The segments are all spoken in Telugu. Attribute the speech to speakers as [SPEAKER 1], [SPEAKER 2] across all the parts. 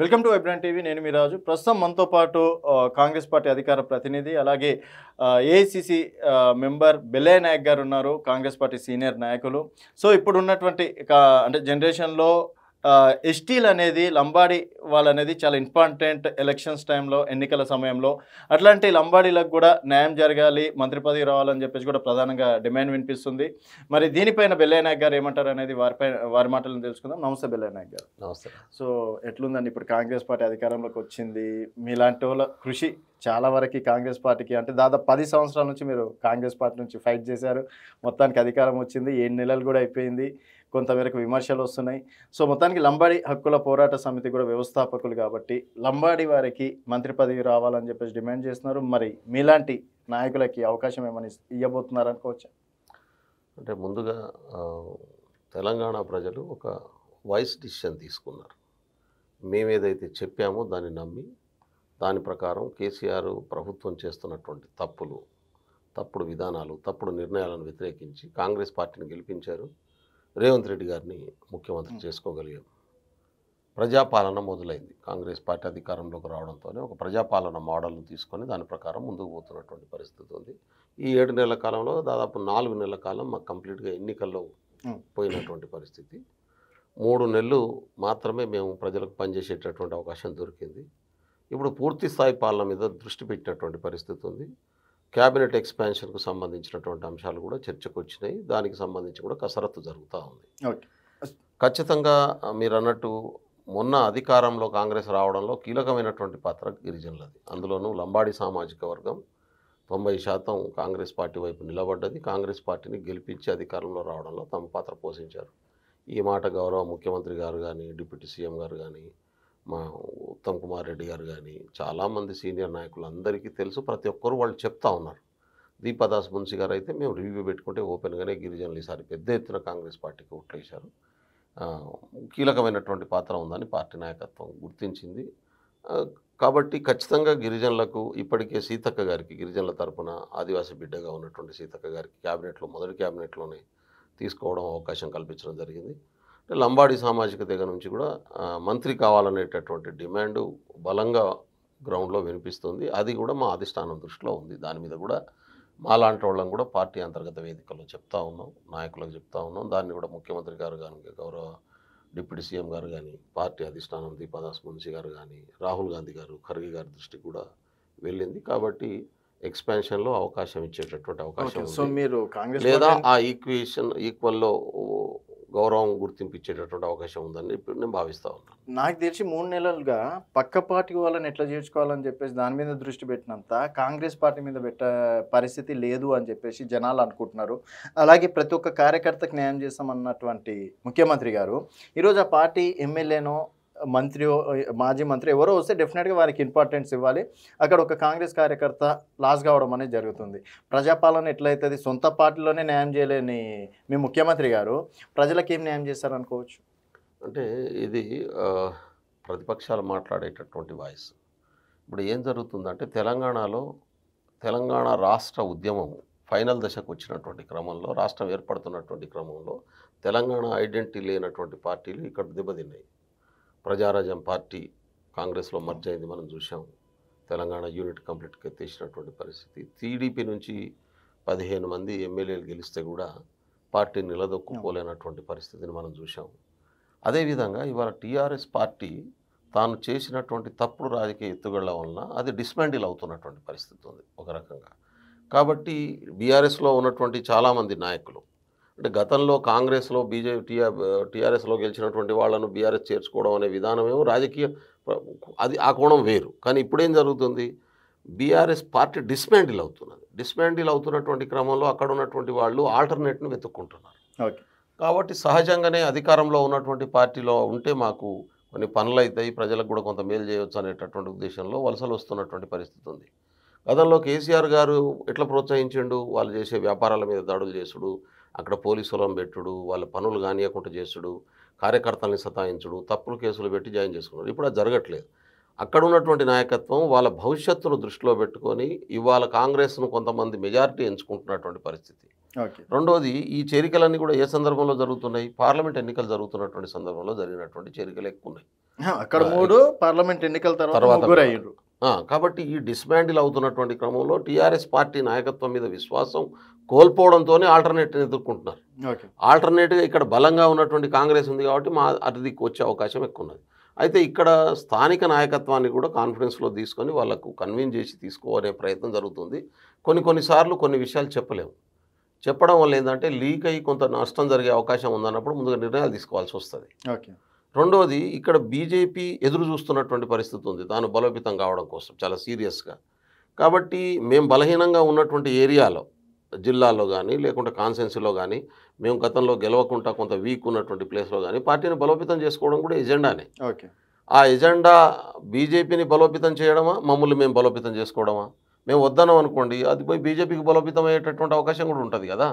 [SPEAKER 1] Welcome to Vibrant TV. నేను మీరాజు ప్రస్తుతం మనతో పాటు కాంగ్రెస్ పార్టీ అధికార ప్రతినిధి అలాగే ఏఐసిసి మెంబర్ బెల్లే నాయక్ గారు ఉన్నారు కాంగ్రెస్ పార్టీ సీనియర్ నాయకులు. సో ఇప్పుడు ఉన్నటువంటి అంటే జనరేషన్లో ఎస్టీలు అనేది లంబాడి వాళ్ళు అనేది చాలా ఇంపార్టెంట్ ఎలక్షన్స్ టైంలో ఎన్నికల సమయంలో. అట్లాంటి లంబాడీలకు కూడా న్యాయం జరగాలి మంత్రి పదవి రావాలని చెప్పేసి కూడా ప్రధానంగా డిమాండ్ వినిపిస్తుంది. మరి దీనిపైన బెల్లే నాయక్ గారు ఏమంటారు అనేది వారిపై వారి మాటలను తెలుసుకుందాం. నమస్తే బెల్లే నాయక్ గారు.
[SPEAKER 2] నమస్తే.
[SPEAKER 1] సో ఎట్లుందండి ఇప్పుడు కాంగ్రెస్ పార్టీ అధికారంలోకి వచ్చింది? మీలాంటి వాళ్ళ కృషి చాలా వరకు కాంగ్రెస్ పార్టీకి అంటే దాదాపు పది సంవత్సరాల నుంచి మీరు కాంగ్రెస్ పార్టీ నుంచి ఫైట్ చేశారు. మొత్తానికి అధికారం వచ్చింది. ఏడు నెలలు కూడా అయిపోయింది. కొంతమేరకు విమర్శలు వస్తున్నాయి. సో మొత్తానికి లంబాడి హక్కుల పోరాట సమితి కూడా వ్యవస్థాపకులు కాబట్టి లంబాడి వారికి మంత్రి పదవి రావాలని చెప్పేసి డిమాండ్ చేస్తున్నారు. మరి మీలాంటి నాయకులకి అవకాశం ఏమని ఇవ్వబోతున్నారు అనుకోవచ్చా?
[SPEAKER 2] అంటే ముందుగా తెలంగాణ ప్రజలు ఒక వాయిస్ డిసిషన్ తీసుకున్నారు. మేమేదైతే చెప్పామో దాన్ని నమ్మి దాని ప్రకారం కేసీఆర్ ప్రభుత్వం చేస్తున్నటువంటి తప్పులు తప్పుడు విధానాలు తప్పుడు నిర్ణయాలను వ్యతిరేకించి కాంగ్రెస్ పార్టీని గెలిపించారు. రేవంత్ రెడ్డి గారిని ముఖ్యమంత్రి చేసుకోగలిగాం. ప్రజాపాలన మొదలైంది. కాంగ్రెస్ పార్టీ అధికారంలోకి రావడంతోనే ఒక ప్రజాపాలన మోడల్ను తీసుకొని దాని ప్రకారం ముందుకు పోతున్నటువంటి పరిస్థితి ఉంది. ఈ ఏడు నెలల కాలంలో దాదాపు నాలుగు నెలల కాలం మాకు కంప్లీట్గా ఎన్నికల్లో. పోయినటువంటి పరిస్థితి. మూడు నెలలు మాత్రమే మేము ప్రజలకు పనిచేసేటటువంటి అవకాశం దొరికింది. ఇప్పుడు పూర్తి స్థాయి పాలన మీద దృష్టి పెట్టినటువంటి పరిస్థితి ఉంది. క్యాబినెట్ ఎక్స్పాన్షన్కు సంబంధించినటువంటి అంశాలు కూడా చర్చకు వచ్చినాయి దానికి సంబంధించి కూడా కసరత్తు జరుగుతూ ఉంది. ఖచ్చితంగా మీరు అన్నట్టు మొన్న అధికారంలో కాంగ్రెస్ రావడంలో కీలకమైనటువంటి పాత్ర గిరిజనులది. అందులోనూ లంబాడి సామాజిక వర్గం తొంభై శాతం కాంగ్రెస్ పార్టీ వైపు నిలబడ్డది. కాంగ్రెస్ పార్టీని గెలిపించి అధికారంలో రావడంలో తమ పాత్ర పోషించారు. ఈ మాట గౌరవ ముఖ్యమంత్రి గారు కానీ డిప్యూటీ సీఎం గారు కానీ మా ఉత్తమ్ కుమార్ రెడ్డి గారు కానీ చాలామంది సీనియర్ నాయకులు అందరికీ తెలుసు. ప్రతి ఒక్కరు వాళ్ళు చెప్తా ఉన్నారు. దీపదాస్ మున్సి గారు అయితే మేము రివ్యూ పెట్టుకుంటే ఓపెన్గానే గిరిజనులు ఈసారి పెద్ద ఎత్తున కాంగ్రెస్ పార్టీకి ఓట్లేశారు కీలకమైనటువంటి పాత్ర ఉందని పార్టీ నాయకత్వం గుర్తించింది. కాబట్టి ఖచ్చితంగా గిరిజనులకు ఇప్పటికే సీతక్క గారికి గిరిజనుల తరపున ఆదివాసీ బిడ్డగా ఉన్నటువంటి సీతక్క గారికి క్యాబినెట్లో మొదటి క్యాబినెట్లోనే తీసుకోవడం అవకాశం కల్పించడం జరిగింది. లంబాడి సామాజిక తెగ నుంచి కూడా మంత్రి కావాలనేటటువంటి డిమాండ్ బలంగా గ్రౌండ్లో వినిపిస్తుంది. అది కూడా మా అధిష్టానం దృష్టిలో ఉంది. దాని మీద కూడా మాలాంటి వాళ్ళం కూడా పార్టీ అంతర్గత వేదికల్లో చెప్తా ఉన్నాం నాయకులకు చెప్తా ఉన్నాం. దాన్ని కూడా ముఖ్యమంత్రి గారు కానీ గౌరవ డిప్యూటీ సీఎం గారు కానీ పార్టీ అధిష్టానం దీపాదాస్ మున్షి గారు కానీ రాహుల్ గాంధీ గారు ఖర్గే గారి దృష్టికి కూడా వెళ్ళింది. కాబట్టి ఎక్స్పాన్షన్లో అవకాశం ఇచ్చేటటువంటి అవకాశం
[SPEAKER 1] సో. మీరు కాంగ్రెస్
[SPEAKER 2] లేదా ఆ ఈక్వేషన్ ఈక్వల్లో గౌరవం గుర్తింపు ఇచ్చేటటువంటి అవకాశం ఉందని ఇప్పుడు నేను భావిస్తా ఉన్నాను
[SPEAKER 1] నాకు తెలిసి మూడు నెలలుగా పక్క పార్టీ వాళ్ళని ఎట్లా చేర్చుకోవాలని చెప్పేసి దాని మీద దృష్టి పెట్టినంత కాంగ్రెస్ పార్టీ మీద పెట్ట పరిస్థితి లేదు అని చెప్పేసి జనాలు అనుకుంటున్నారు. అలాగే ప్రతి ఒక్క కార్యకర్తకు న్యాయం చేస్తామన్నటువంటి ముఖ్యమంత్రి గారు. ఈరోజు ఆ పార్టీ ఎమ్మెల్యేనో మంత్రి మాజీ మంత్రి ఎవరో వస్తే డెఫినెట్గా వారికి ఇంపార్టెన్స్ ఇవ్వాలి. అక్కడ ఒక కాంగ్రెస్ కార్యకర్త లాస్ కావడం అనేది జరుగుతుంది. ప్రజాపాలన ఎట్లయితుంది? సొంత పార్టీలోనే న్యాయం చేయలేని మీ ముఖ్యమంత్రి గారు ప్రజలకు ఏం న్యాయం చేస్తారనుకోవచ్చు?
[SPEAKER 2] అంటే ఇది ప్రతిపక్షాలు మాట్లాడేటటువంటి వాయిస్. ఇప్పుడు ఏం జరుగుతుందంటే తెలంగాణలో తెలంగాణ రాష్ట్ర ఉద్యమం ఫైనల్ దశకు వచ్చినటువంటి క్రమంలో రాష్ట్రం ఏర్పడుతున్నటువంటి క్రమంలో తెలంగాణ ఐడెంటిటీ లేనటువంటి పార్టీలు ఇక్కడ దెబ్బతిన్నాయి. ప్రజారాజ్యం పార్టీ కాంగ్రెస్లో మర్జ్ అయింది మనం చూసాం తెలంగాణ యూనిట్ కంప్లీట్గా ఎత్తేసినటువంటి పరిస్థితి. టీడీపీ నుంచి పదిహేను మంది ఎమ్మెల్యేలు గెలిస్తే కూడా పార్టీ నిలదొక్కుకోలేనటువంటి పరిస్థితిని మనం చూసాం అదేవిధంగా ఇవాళ టీఆర్ఎస్ పార్టీ తాను చేసినటువంటి తప్పుడు రాజకీయ ఎత్తుగళ్ళ వలన అది డిస్మాండిల్ అవుతున్నటువంటి పరిస్థితి ఉంది ఒక రకంగా. కాబట్టి బీఆర్ఎస్లో ఉన్నటువంటి చాలామంది నాయకులు అంటే గతంలో కాంగ్రెస్లో బీజేపీ టీఆర్ టీఆర్ఎస్లో గెలిచినటువంటి వాళ్ళను బీఆర్ఎస్ చేర్చుకోవడం అనే విధానమేమో రాజకీయ అది ఆ కోణం వేరు. కానీ ఇప్పుడేం జరుగుతుంది? బీఆర్ఎస్ పార్టీ డిస్మాండిల్ అవుతున్నది. డిస్మాండిల్ అవుతున్నటువంటి క్రమంలో అక్కడ ఉన్నటువంటి వాళ్ళు ఆల్టర్నేట్ను వెతుక్కుంటున్నారు. కాబట్టి సహజంగానే అధికారంలో ఉన్నటువంటి పార్టీలో ఉంటే మాకు కొన్ని పనులు అవుతాయి ప్రజలకు కూడా కొంత మేలు చేయవచ్చు అనేటటువంటి ఉద్దేశంలో వలసలు వస్తున్నటువంటి పరిస్థితి ఉంది. గతంలో కేసీఆర్ గారు ఎట్లా ప్రోత్సహించిండు? వాళ్ళు చేసే వ్యాపారాల మీద దాడులు చేసుడు అక్కడ పోలీసులను పెట్టుడు వాళ్ళ పనులు కానియకుండా చేసుడు కార్యకర్తల్ని సతాయించుడు తప్పుడు కేసులు పెట్టి జాయిన్ చేసుకున్నాడు. ఇప్పుడు అది జరగట్లేదు. అక్కడ ఉన్నటువంటి నాయకత్వం వాళ్ళ భవిష్యత్తును దృష్టిలో పెట్టుకొని ఇవాళ కాంగ్రెస్ను కొంతమంది మెజారిటీ ఎంచుకుంటున్నటువంటి పరిస్థితి. రెండోది ఈ చేరికలన్నీ కూడా ఏ సందర్భంలో జరుగుతున్నాయి? పార్లమెంట్ ఎన్నికలు జరుగుతున్నటువంటి సందర్భంలో జరిగినటువంటి చేరికలు ఎక్కువ ఉన్నాయి
[SPEAKER 1] అక్కడ మూడు పార్లమెంట్ ఎన్నికల తర్వాత
[SPEAKER 2] కాబట్టి ఈ డిస్మాండిల్ అవుతున్నటువంటి క్రమంలో టీఆర్ఎస్ పార్టీ నాయకత్వం మీద విశ్వాసం కోల్పోవడంతోనే ఆల్టర్నేటివ్ ఎదుర్కొంటున్నారు. ఆల్టర్నేటివ్గా ఇక్కడ బలంగా ఉన్నటువంటి కాంగ్రెస్ ఉంది కాబట్టి మా అతిథికి వచ్చే అవకాశం ఎక్కువ ఉన్నది. అయితే ఇక్కడ స్థానిక నాయకత్వాన్ని కూడా కాన్ఫిడెన్స్లో తీసుకొని వాళ్ళకు కన్విన్స్ చేసి తీసుకోవాలనే ప్రయత్నం జరుగుతుంది. కొన్ని కొన్నిసార్లు కొన్ని విషయాలు చెప్పలేము. చెప్పడం వల్ల ఏంటంటే లీక్ అయ్యి కొంత నష్టం జరిగే అవకాశం ఉందన్నప్పుడు ముందుగా నిర్ణయాలు తీసుకోవాల్సి వస్తుంది.
[SPEAKER 1] ఓకే.
[SPEAKER 2] రెండవది ఇక్కడ బీజేపీ ఎదురు చూస్తున్నటువంటి పరిస్థితి ఉంది. తాను బలోపేతం కావడం కోసం చాలా సీరియస్గా. కాబట్టి మేము బలహీనంగా ఉన్నటువంటి ఏరియాలో జిల్లాలో కానీ లేకుంటే కాన్సెన్సీలో కానీ మేము గతంలో గెలవకుండా కొంత వీక్ ఉన్నటువంటి ప్లేస్లో కానీ పార్టీని బలోపేతం చేసుకోవడం కూడా ఎజెండానే.
[SPEAKER 1] ఓకే.
[SPEAKER 2] ఆ ఎజెండా బీజేపీని బలోపేతం చేయడమా మమ్మల్ని మేము బలోపేతం చేసుకోవడమా? మేము వద్దన్నాం అనుకోండి అది పోయి బీజేపీకి బలోపేతం అయ్యేటటువంటి అవకాశం కూడా ఉంటుంది కదా.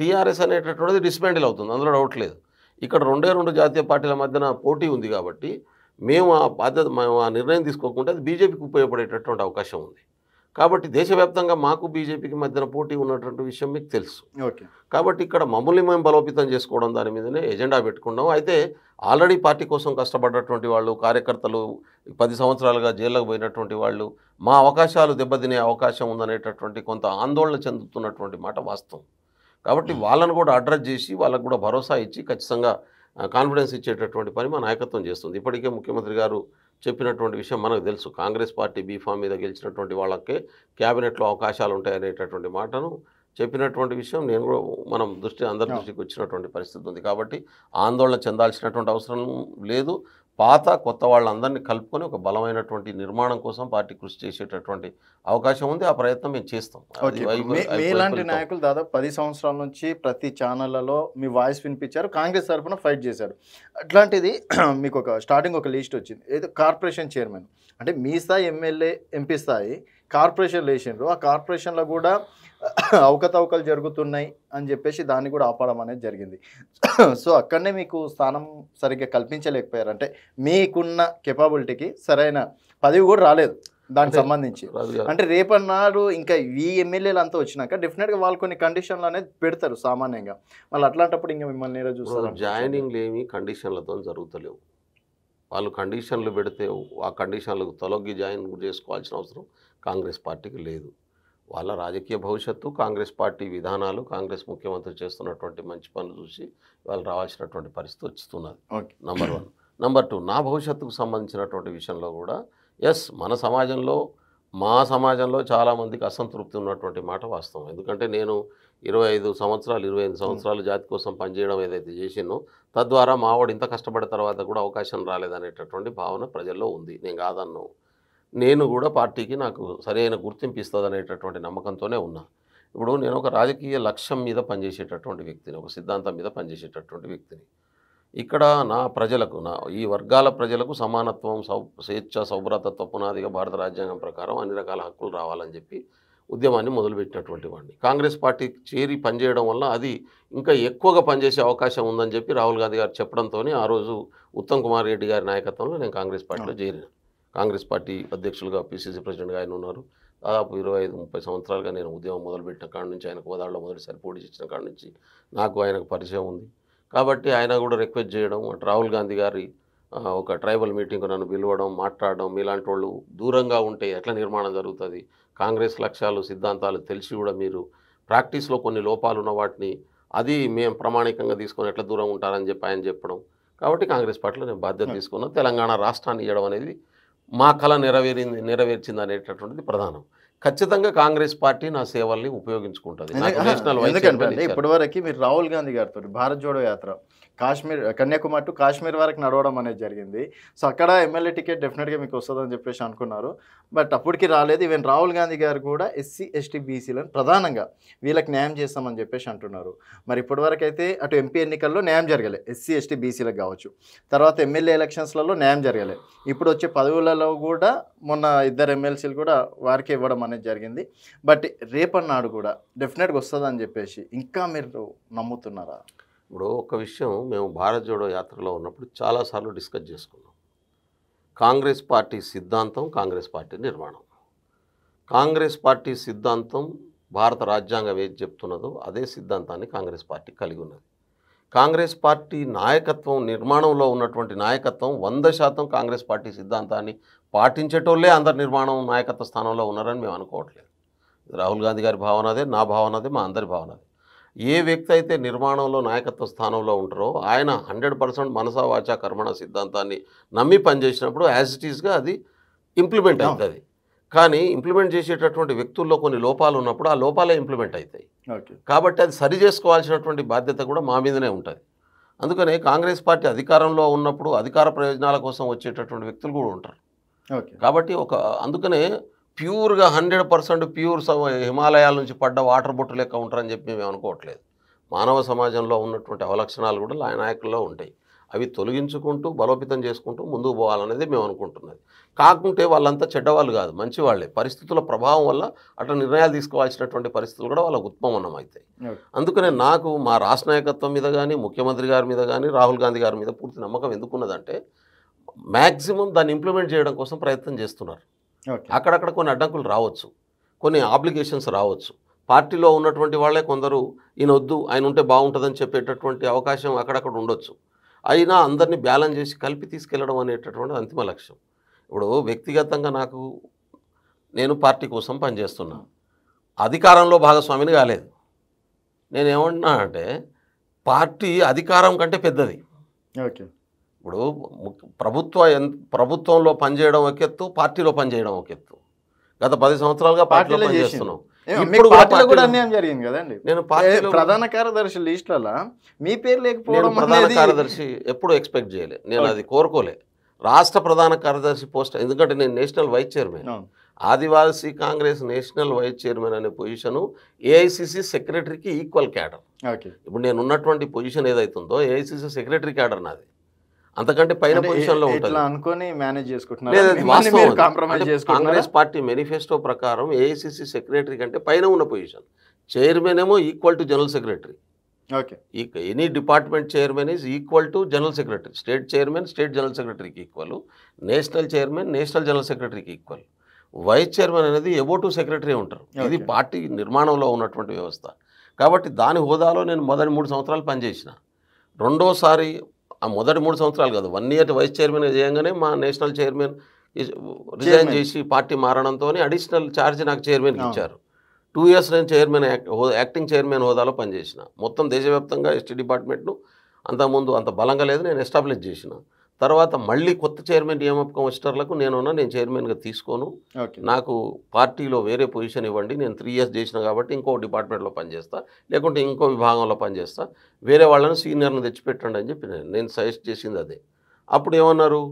[SPEAKER 2] టీఆర్ఎస్ అనేటటువంటిది డిస్మాండిల్ అవుతుంది అందులో డౌట్ లేదు. ఇక్కడ రెండే రెండు జాతీయ పార్టీల మధ్యన పోటీ ఉంది కాబట్టి మేము ఆ బాధ్యత మేము ఆ నిర్ణయం తీసుకోకుండా అది బీజేపీకి ఉపయోగపడేటటువంటి అవకాశం ఉంది. కాబట్టి దేశవ్యాప్తంగా మాకు బీజేపీకి మధ్యన పోటీ ఉన్నటువంటి విషయం మీకు తెలుసు.
[SPEAKER 1] ఓకే.
[SPEAKER 2] కాబట్టి ఇక్కడ మమ్మల్ని మేము బలోపేతం చేసుకోవడం దాని మీదనే ఎజెండా పెట్టుకున్నాం. అయితే ఆల్రెడీ పార్టీ కోసం కష్టపడ్డటువంటి వాళ్ళు కార్యకర్తలు పది సంవత్సరాలుగా జైల్లోకి పోయినటువంటి వాళ్ళు మా అవకాశాలు దెబ్బతినే అవకాశం ఉందనేటటువంటి కొంత ఆందోళన చెందుతున్నటువంటి మాట వాస్తవం. కాబట్టి వాళ్ళను కూడా అడ్రస్ చేసి వాళ్ళకు కూడా భరోసా ఇచ్చి ఖచ్చితంగా కాన్ఫిడెన్స్ ఇచ్చేటటువంటి పని మా నాయకత్వం చేస్తుంది. ఇప్పటికే ముఖ్యమంత్రి గారు చెప్పినటువంటి విషయం మనకు తెలుసు. కాంగ్రెస్ పార్టీ బీఫామ్ మీద గెలిచినటువంటి వాళ్ళకే క్యాబినెట్లో అవకాశాలు ఉంటాయనేటటువంటి మాటను చెప్పినటువంటి విషయం నేను కూడా మనం దృష్టి అందరి దృష్టికి వచ్చినటువంటి పరిస్థితి ఉంది. కాబట్టి ఆందోళన చెందాల్సినటువంటి అవసరం లేదు. పాత కొత్త వాళ్ళందరినీ కలుపుకొని ఒక బలమైనటువంటి నిర్మాణం కోసం పార్టీ కృషి చేసేటటువంటి అవకాశం ఉంది. ఆ ప్రయత్నం మేము చేస్తాం.
[SPEAKER 1] మీలాంటి. నాయకులు దాదాపు పది సంవత్సరాల నుంచి ప్రతి ఛానళ్ళలో మీ వాయిస్ వినిపించారు. కాంగ్రెస్ తరఫున ఫైట్ చేశారు. అట్లాంటిది మీకు ఒక స్టార్టింగ్ ఒక లిస్ట్ వచ్చింది. ఏదో కార్పొరేషన్ చైర్మన్. అంటే మీ స్థాయి ఎమ్మెల్యే ఎంపీ స్థాయి కార్పొరేషన్ లేచిండ్రు ఆ కార్పొరేషన్లో కూడా అవకతవకలు జరుగుతున్నాయి అని చెప్పేసి దాన్ని కూడా ఆపడం అనేది జరిగింది. సో అక్కడనే మీకు స్థానం సరిగ్గా కల్పించలేకపోయారు. అంటే మీకున్న కెపాబిలిటీకి సరైన పదవి కూడా రాలేదు దానికి సంబంధించి. అంటే రేపన్నాడు ఇంకా ఈ ఎమ్మెల్యేలు అంతా వచ్చినాక డెఫినెట్గా వాళ్ళు కొన్ని కండిషన్లు అనేది పెడతారు సామాన్యంగా. మళ్ళీ అట్లాంటప్పుడు ఇంకా మిమ్మల్ని నేనే చూస్తారు?
[SPEAKER 2] జాయినింగ్లు ఏమి కండిషన్లతో జరుగుతలేవు. వాళ్ళు కండిషన్లు పెడితే ఆ కండిషన్లకు తొలగి జాయిన్ చేసుకోవాల్సిన అవసరం కాంగ్రెస్ పార్టీకి లేదు. వాళ్ళ రాజకీయ భవిష్యత్తు కాంగ్రెస్ పార్టీ విధానాలు కాంగ్రెస్ ముఖ్యమంత్రి చేస్తున్నటువంటి మంచి పనులు చూసి వాళ్ళు రావాల్సినటువంటి పరిస్థితి వస్తున్నది
[SPEAKER 1] okay.
[SPEAKER 2] Number one number two నా భవిష్యత్తుకు సంబంధించినటువంటి విషయంలో కూడా ఎస్ మన సమాజంలో మా సమాజంలో చాలామందికి అసంతృప్తి ఉన్నటువంటి మాట వాస్తవం. ఎందుకంటే నేను ఇరవై ఐదు సంవత్సరాలు ఇరవై ఐదు సంవత్సరాలు జాతి కోసం పనిచేయడం ఏదైతే చేసినో తద్వారా మావాడు ఇంత కష్టపడిన తర్వాత కూడా అవకాశం రాలేదనేటటువంటి భావన ప్రజల్లో ఉంది. నేను కాదన్ను. నేను కూడా పార్టీకి నాకు సరైన గుర్తింపు ఇస్తుంది అనేటటువంటి నమ్మకంతోనే ఉన్నా. ఇప్పుడు నేను ఒక రాజకీయ లక్ష్యం మీద పనిచేసేటటువంటి వ్యక్తిని ఒక సిద్ధాంతం మీద పనిచేసేటటువంటి వ్యక్తిని. ఇక్కడ నా ప్రజలకు నా ఈ వర్గాల ప్రజలకు సమానత్వం సౌ స్వేచ్ఛ సౌభ్రతత్వ పునాదిగా భారత రాజ్యాంగం ప్రకారం అన్ని రకాల హక్కులు రావాలని చెప్పి ఉద్యమాన్ని మొదలుపెట్టినటువంటి వాడిని. కాంగ్రెస్ పార్టీ చేరి పనిచేయడం వల్ల అది ఇంకా ఎక్కువగా పనిచేసే అవకాశం ఉందని చెప్పి రాహుల్ గాంధీ గారు చెప్పడంతో ఆ రోజు ఉత్తమ్ కుమార్ రెడ్డి గారి నాయకత్వంలో నేను కాంగ్రెస్ పార్టీలో చేరిన. కాంగ్రెస్ పార్టీ అధ్యక్షులుగా పిసిసి ప్రెసిడెంట్గా ఆయన ఉన్నారు. దాదాపు ఇరవై ఐదు ముప్పై సంవత్సరాలుగా నేను ఉద్యమం మొదలుపెట్టిన కాడ నుంచి ఆయన కోదాడలో మొదటిసారి పోటీ చేసిన కాడ నుంచి నాకు ఆయనకు పరిచయం ఉంది. కాబట్టి ఆయన కూడా రిక్వెస్ట్ చేయడం రాహుల్ గాంధీ గారి ఒక ట్రైబల్ మీటింగ్ నన్ను పిలవడం మాట్లాడడం మీలాంటి వాళ్ళు దూరంగా ఉంటే ఎట్లా నిర్మాణం జరుగుతుంది కాంగ్రెస్ లక్ష్యాలు సిద్ధాంతాలు తెలిసి కూడా మీరు ప్రాక్టీస్లో కొన్ని లోపాలు ఉన్న వాటిని అది మేము ప్రామాణికంగా తీసుకొని ఎట్లా దూరం ఉంటారని చెప్పి ఆయన చెప్పడం. కాబట్టి కాంగ్రెస్ పార్టీలో నేను బాధ్యత తీసుకున్నాను తెలంగాణ రాష్ట్రాన్ని ఇవ్వడం అనేది మా కళ నెరవేరింది నెరవేర్చింది అనేటటువంటిది ప్రధానం. ఖచ్చితంగా కాంగ్రెస్ పార్టీ నా సేవల్ని ఉపయోగించుకుంటుంది.
[SPEAKER 1] ఎందుకంటే. ఇప్పటి వరకు మీరు రాహుల్ గాంధీ గారితో భారత్ జోడో యాత్ర కాశ్మీర్ కన్యాకుమారి టు కాశ్మీర్ వరకు నడవడం అనేది జరిగింది. సో అక్కడ ఎమ్మెల్యే టికెట్ డెఫినెట్గా మీకు వస్తుందని చెప్పేసి అనుకున్నారు. బట్ అప్పటికి రాలేదు. ఈవెన్ రాహుల్ గాంధీ గారు కూడా ఎస్సీ ఎస్టీ బీసీలను ప్రధానంగా వీళ్ళకి న్యాయం చేస్తామని చెప్పేసి అంటున్నారు. మరి ఇప్పటివరకు అయితే అటు ఎంపీ ఎన్నికల్లో న్యాయం జరగలే. ఎస్సీ ఎస్టీ బీసీలకు కావచ్చు. తర్వాత ఎమ్మెల్యే ఎలక్షన్స్లలో న్యాయం జరగలే. ఇప్పుడు వచ్చే పదవులలో కూడా మొన్న ఇద్దరు ఎమ్మెల్సీలు కూడా వారికి ఇవ్వడం అనేది జరిగింది. బట్ రేపన్నాడు కూడా డెఫినెట్గా వస్తుందని చెప్పేసి ఇంకా మీరు నమ్ముతున్నారా?
[SPEAKER 2] ఇప్పుడు ఒక విషయం మేము భారత్ జోడో యాత్రలో ఉన్నప్పుడు చాలాసార్లు డిస్కస్ చేసుకున్నాం. కాంగ్రెస్ పార్టీ సిద్ధాంతం కాంగ్రెస్ పార్టీ నిర్మాణం. కాంగ్రెస్ పార్టీ సిద్ధాంతం భారత రాజ్యాంగం ఏది చెప్తున్నదో అదే సిద్ధాంతాన్ని కాంగ్రెస్ పార్టీ కలిగి ఉన్నది. కాంగ్రెస్ పార్టీ నాయకత్వం నిర్మాణంలో ఉన్నటువంటి నాయకత్వం వంద శాతం కాంగ్రెస్ పార్టీ సిద్ధాంతాన్ని పాటించేటోళ్ళే అందరి నిర్మాణం నాయకత్వ స్థానంలో ఉన్నారని మేము అనుకోవట్లేదు. రాహుల్ గాంధీ గారి భావన అదే నా భావన అదే మా అందరి భావన అదే. ఏ వ్యక్తి అయితే నిర్మాణంలో నాయకత్వ స్థానంలో ఉంటారో ఆయన హండ్రెడ్ పర్సెంట్ మనసా వాచా కర్మణ సిద్ధాంతాన్ని నమ్మి పనిచేసినప్పుడు యాజ్ ఇట్ ఈస్గా అది ఇంప్లిమెంట్. అవుతుంది. కానీ ఇంప్లిమెంట్ చేసేటటువంటి వ్యక్తుల్లో కొన్ని లోపాలు ఉన్నప్పుడు ఆ లోపాలే ఇంప్లిమెంట్ అవుతాయి. కాబట్టి అది సరి చేసుకోవాల్సినటువంటి బాధ్యత కూడా మా మీదనే ఉంటుంది. అందుకనే కాంగ్రెస్ పార్టీ అధికారంలో ఉన్నప్పుడు అధికార ప్రయోజనాల కోసం వచ్చేటటువంటి వ్యక్తులు కూడా ఉంటారు. కాబట్టి ఒక అందుకనే ప్యూర్గా హండ్రెడ్ పర్సెంట్ ప్యూర్ హిమాలయాల నుంచి పడ్డ వాటర్ బొట్టు లెక్క ఉంటారని చెప్పి మేము అనుకోవట్లేదు. మానవ సమాజంలో ఉన్నటువంటి అవలక్షణాలు కూడా నాయకుల్లో ఉంటాయి. అవి తొలగించుకుంటూ బలోపేతం చేసుకుంటూ ముందుకు పోవాలనేది మేము అనుకుంటున్నది. కాకుంటే వాళ్ళంతా చెడ్డవాళ్ళు కాదు మంచివాళ్ళే. పరిస్థితుల ప్రభావం వల్ల అట్లా నిర్ణయాలు తీసుకోవాల్సినటువంటి పరిస్థితులు కూడా వాళ్ళకు ఉత్పన్నం అవుతాయి అందుకనే నాకు మా రాష్ట్ర నాయకత్వం మీద కానీ ముఖ్యమంత్రి గారి మీద కానీ రాహుల్ గాంధీ గారి మీద పూర్తి నమ్మకం ఎందుకున్నదంటే మ్యాక్సిమం దాన్ని ఇంప్లిమెంట్ చేయడం కోసం ప్రయత్నం చేస్తున్నారు. అక్కడక్కడ కొన్ని అడ్డంకులు రావచ్చు కొన్ని ఆబ్లిగేషన్స్ రావచ్చు. పార్టీలో ఉన్నటువంటి వాళ్ళే కొందరు ఈయన వద్దు ఆయన ఉంటే బాగుంటుందని చెప్పేటటువంటి అవకాశం అక్కడక్కడ ఉండొచ్చు. అయినా అందరినీ బ్యాలెన్స్ చేసి కలిపి తీసుకెళ్ళడం అనేటటువంటి అంతిమ లక్ష్యం. ఇప్పుడు వ్యక్తిగతంగా నాకు నేను పార్టీ కోసం పనిచేస్తున్నా. అధికారంలో భాగస్వామిని కాలేదు. నేను ఏమంటున్నా అంటే పార్టీ అధికారం కంటే పెద్దది.
[SPEAKER 1] ఓకే.
[SPEAKER 2] ఇప్పుడు ప్రభుత్వ ప్రభుత్వంలో పనిచేయడం ఒక ఎత్తు పార్టీలో పనిచేయడం ఒక ఎత్తు. గత పది సంవత్సరాలుగా పార్టీలో పనిచేస్తున్నాం. ఇప్పుడు
[SPEAKER 1] పార్టీలో కూడా అన్యాయం జరిగింది కదండి.
[SPEAKER 2] నేను
[SPEAKER 1] ప్రధాన కార్యదర్శి లిస్టులలో మీ పేరు లేకపోవడం
[SPEAKER 2] ప్రధాన కార్యదర్శి ఎప్పుడు ఎక్స్పెక్ట్ చేయలే. నేను. అది కోరుకోలే. రాష్ట్ర ప్రధాన కార్యదర్శి పోస్ట్ ఎందుకంటే నేను national vice chairman. Adivasi Congress national vice chairman అనే పొజిషను ఏఐసిసి సెక్రటరీకి ఈక్వల్ క్యాడర్.
[SPEAKER 1] ఓకే.
[SPEAKER 2] ఇప్పుడు నేను ఉన్నటువంటి పొజిషన్ ఏదైతుందో ఏఐసిసి సెక్రటరీ క్యాడర్ నాది. అంతకంటే పైన పొజిషన్లో ఉంటుంది.
[SPEAKER 1] ఇట్లా అనుకొని మేనేజ్ చేసుకుంటున్నారు?
[SPEAKER 2] కాంగ్రెస్ పార్టీ మేనిఫెస్టో ప్రకారం ఏఐసిసి సెక్రటరీ కంటే పైన ఉన్న పొజిషన్ చైర్మన్ ఏమో equal to general secretary
[SPEAKER 1] okay.
[SPEAKER 2] Any department chairman is equal to general secretary state chairman state general సెక్రటరీకి equal national chairman national general సెక్రటరీకి ఈక్వల్ వైస్ చైర్మన్ అనేది ఎబో టు సెక్రటరీ ఉంటారు. ఇది. పార్టీ నిర్మాణంలో ఉన్నటువంటి వ్యవస్థ. కాబట్టి దాని హోదాలో నేను మొదటి మూడు సంవత్సరాలు పనిచేసిన. రెండోసారి ఆ మొదటి మూడు సంవత్సరాలు కాదు వన్ ఇయర్ వైస్ చైర్మన్ చేయగానే మా నేషనల్ చైర్మన్ రిజైన్. చేసి పార్టీ మారడంతో అడిషనల్ ఛార్జ్ నాకు చైర్మన్కి
[SPEAKER 1] అవును.
[SPEAKER 2] ఇచ్చారు టూ ఇయర్స్ నేను చైర్మన్ యాక్టింగ్ చైర్మన్ హోదాలో పనిచేసిన మొత్తం దేశవ్యాప్తంగా ఎస్టీ డిపార్ట్మెంట్ను అంతకుముందు అంత బలంగా లేదు నేను ఎస్టాబ్లిష్ చేసిన తర్వాత మళ్ళీ కొత్త చైర్మన్ నియామకం వచ్చినర్లకు నేనున్నా నేను చైర్మన్గా తీసుకోను. నాకు పార్టీలో వేరే పొజిషన్ ఇవ్వండి. నేను త్రీ ఇయర్స్ చేసిన కాబట్టి ఇంకో డిపార్ట్మెంట్లో పనిచేస్తా. లేకుంటే ఇంకో విభాగంలో పనిచేస్తా. వేరే వాళ్ళని సీనియర్ని తెచ్చిపెట్టండి అని చెప్పి నేను నేను సజెస్ట్ చేసింది అదే. అప్పుడు ఏమన్నారు?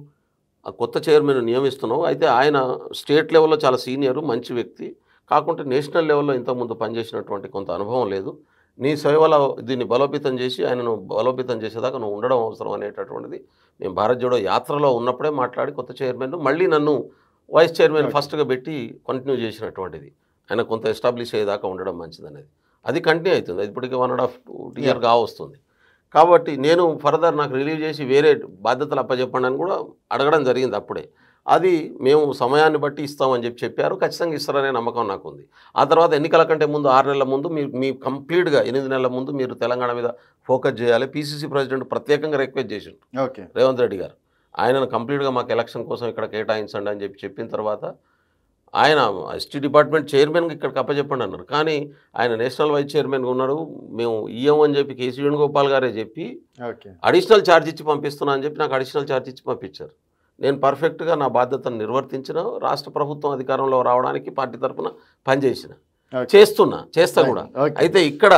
[SPEAKER 2] ఆ కొత్త చైర్మన్ నియమిస్తున్నావు. అయితే ఆయన స్టేట్ లెవెల్లో చాలా సీనియర్ మంచి వ్యక్తి. కాకుంటే నేషనల్ లెవెల్లో ఇంతకుముందు పనిచేసినటువంటి కొంత అనుభవం లేదు. నీ సేవలో దీన్ని బలోపేతం చేసి ఆయనను బలోపేతం చేసేదాకా నువ్వు ఉండడం అవసరం అనేటటువంటిది. మేము భారత్ జోడో యాత్రలో ఉన్నప్పుడే మాట్లాడి కొత్త చైర్మన్ మళ్ళీ నన్ను వైస్ చైర్మన్. ఫస్ట్గా పెట్టి కంటిన్యూ చేసినటువంటిది. ఆయన కొంత ఎస్టాబ్లిష్ అయ్యేదాకా ఉండడం మంచిదనేది. అది కంటిన్యూ అవుతుంది. అది ఇప్పటికీ వన్ అండ్ హాఫ్ టూ ఇయర్గా వస్తుంది. కాబట్టి నేను ఫర్దర్ నాకు రిలీవ్ చేసి వేరే బాధ్యతలు అప్పచెప్పండి అని కూడా అడగడం జరిగింది అప్పుడే. అది మేము సమయాన్ని బట్టి ఇస్తామని చెప్పి చెప్పారు. ఖచ్చితంగా ఇస్తారనే నమ్మకం నాకు ఉంది ఆ తర్వాత ఎన్నికల కంటే ముందు ఆరు నెలల ముందు మీ మీ కంప్లీట్గా ఎనిమిది నెలల ముందు మీరు తెలంగాణ మీద ఫోకస్ చేయాలి. పీసీసీ ప్రెసిడెంట్ ప్రత్యేకంగా రిక్వెస్ట్ చేసిండు
[SPEAKER 1] ఓకే.
[SPEAKER 2] రేవంత్ రెడ్డి గారు. ఆయనను కంప్లీట్గా మాకు ఎలక్షన్ కోసం ఇక్కడ కేటాయించండి అని చెప్పి చెప్పిన తర్వాత ఆయన ఎస్టీ డిపార్ట్మెంట్ చైర్మన్గా ఇక్కడికి అప్పచెప్పండి అన్నారు. కానీ ఆయన నేషనల్ వైస్ చైర్మన్గా ఉన్నారు మేము ఇయ్యం అని చెప్పి కేసీ వేణుగోపాల్ గారే చెప్పి అడిషనల్ ఛార్జ్ ఇచ్చి పంపిస్తున్నా అని చెప్పి నాకు అడిషనల్ ఛార్జ్ ఇచ్చి పంపించారు. నేను పర్ఫెక్ట్గా నా బాధ్యతను నిర్వర్తించిన రాష్ట్ర ప్రభుత్వం అధికారంలో రావడానికి పార్టీ తరఫున పనిచేసిన. చేస్తున్నా చేస్తా కూడా. అయితే ఇక్కడ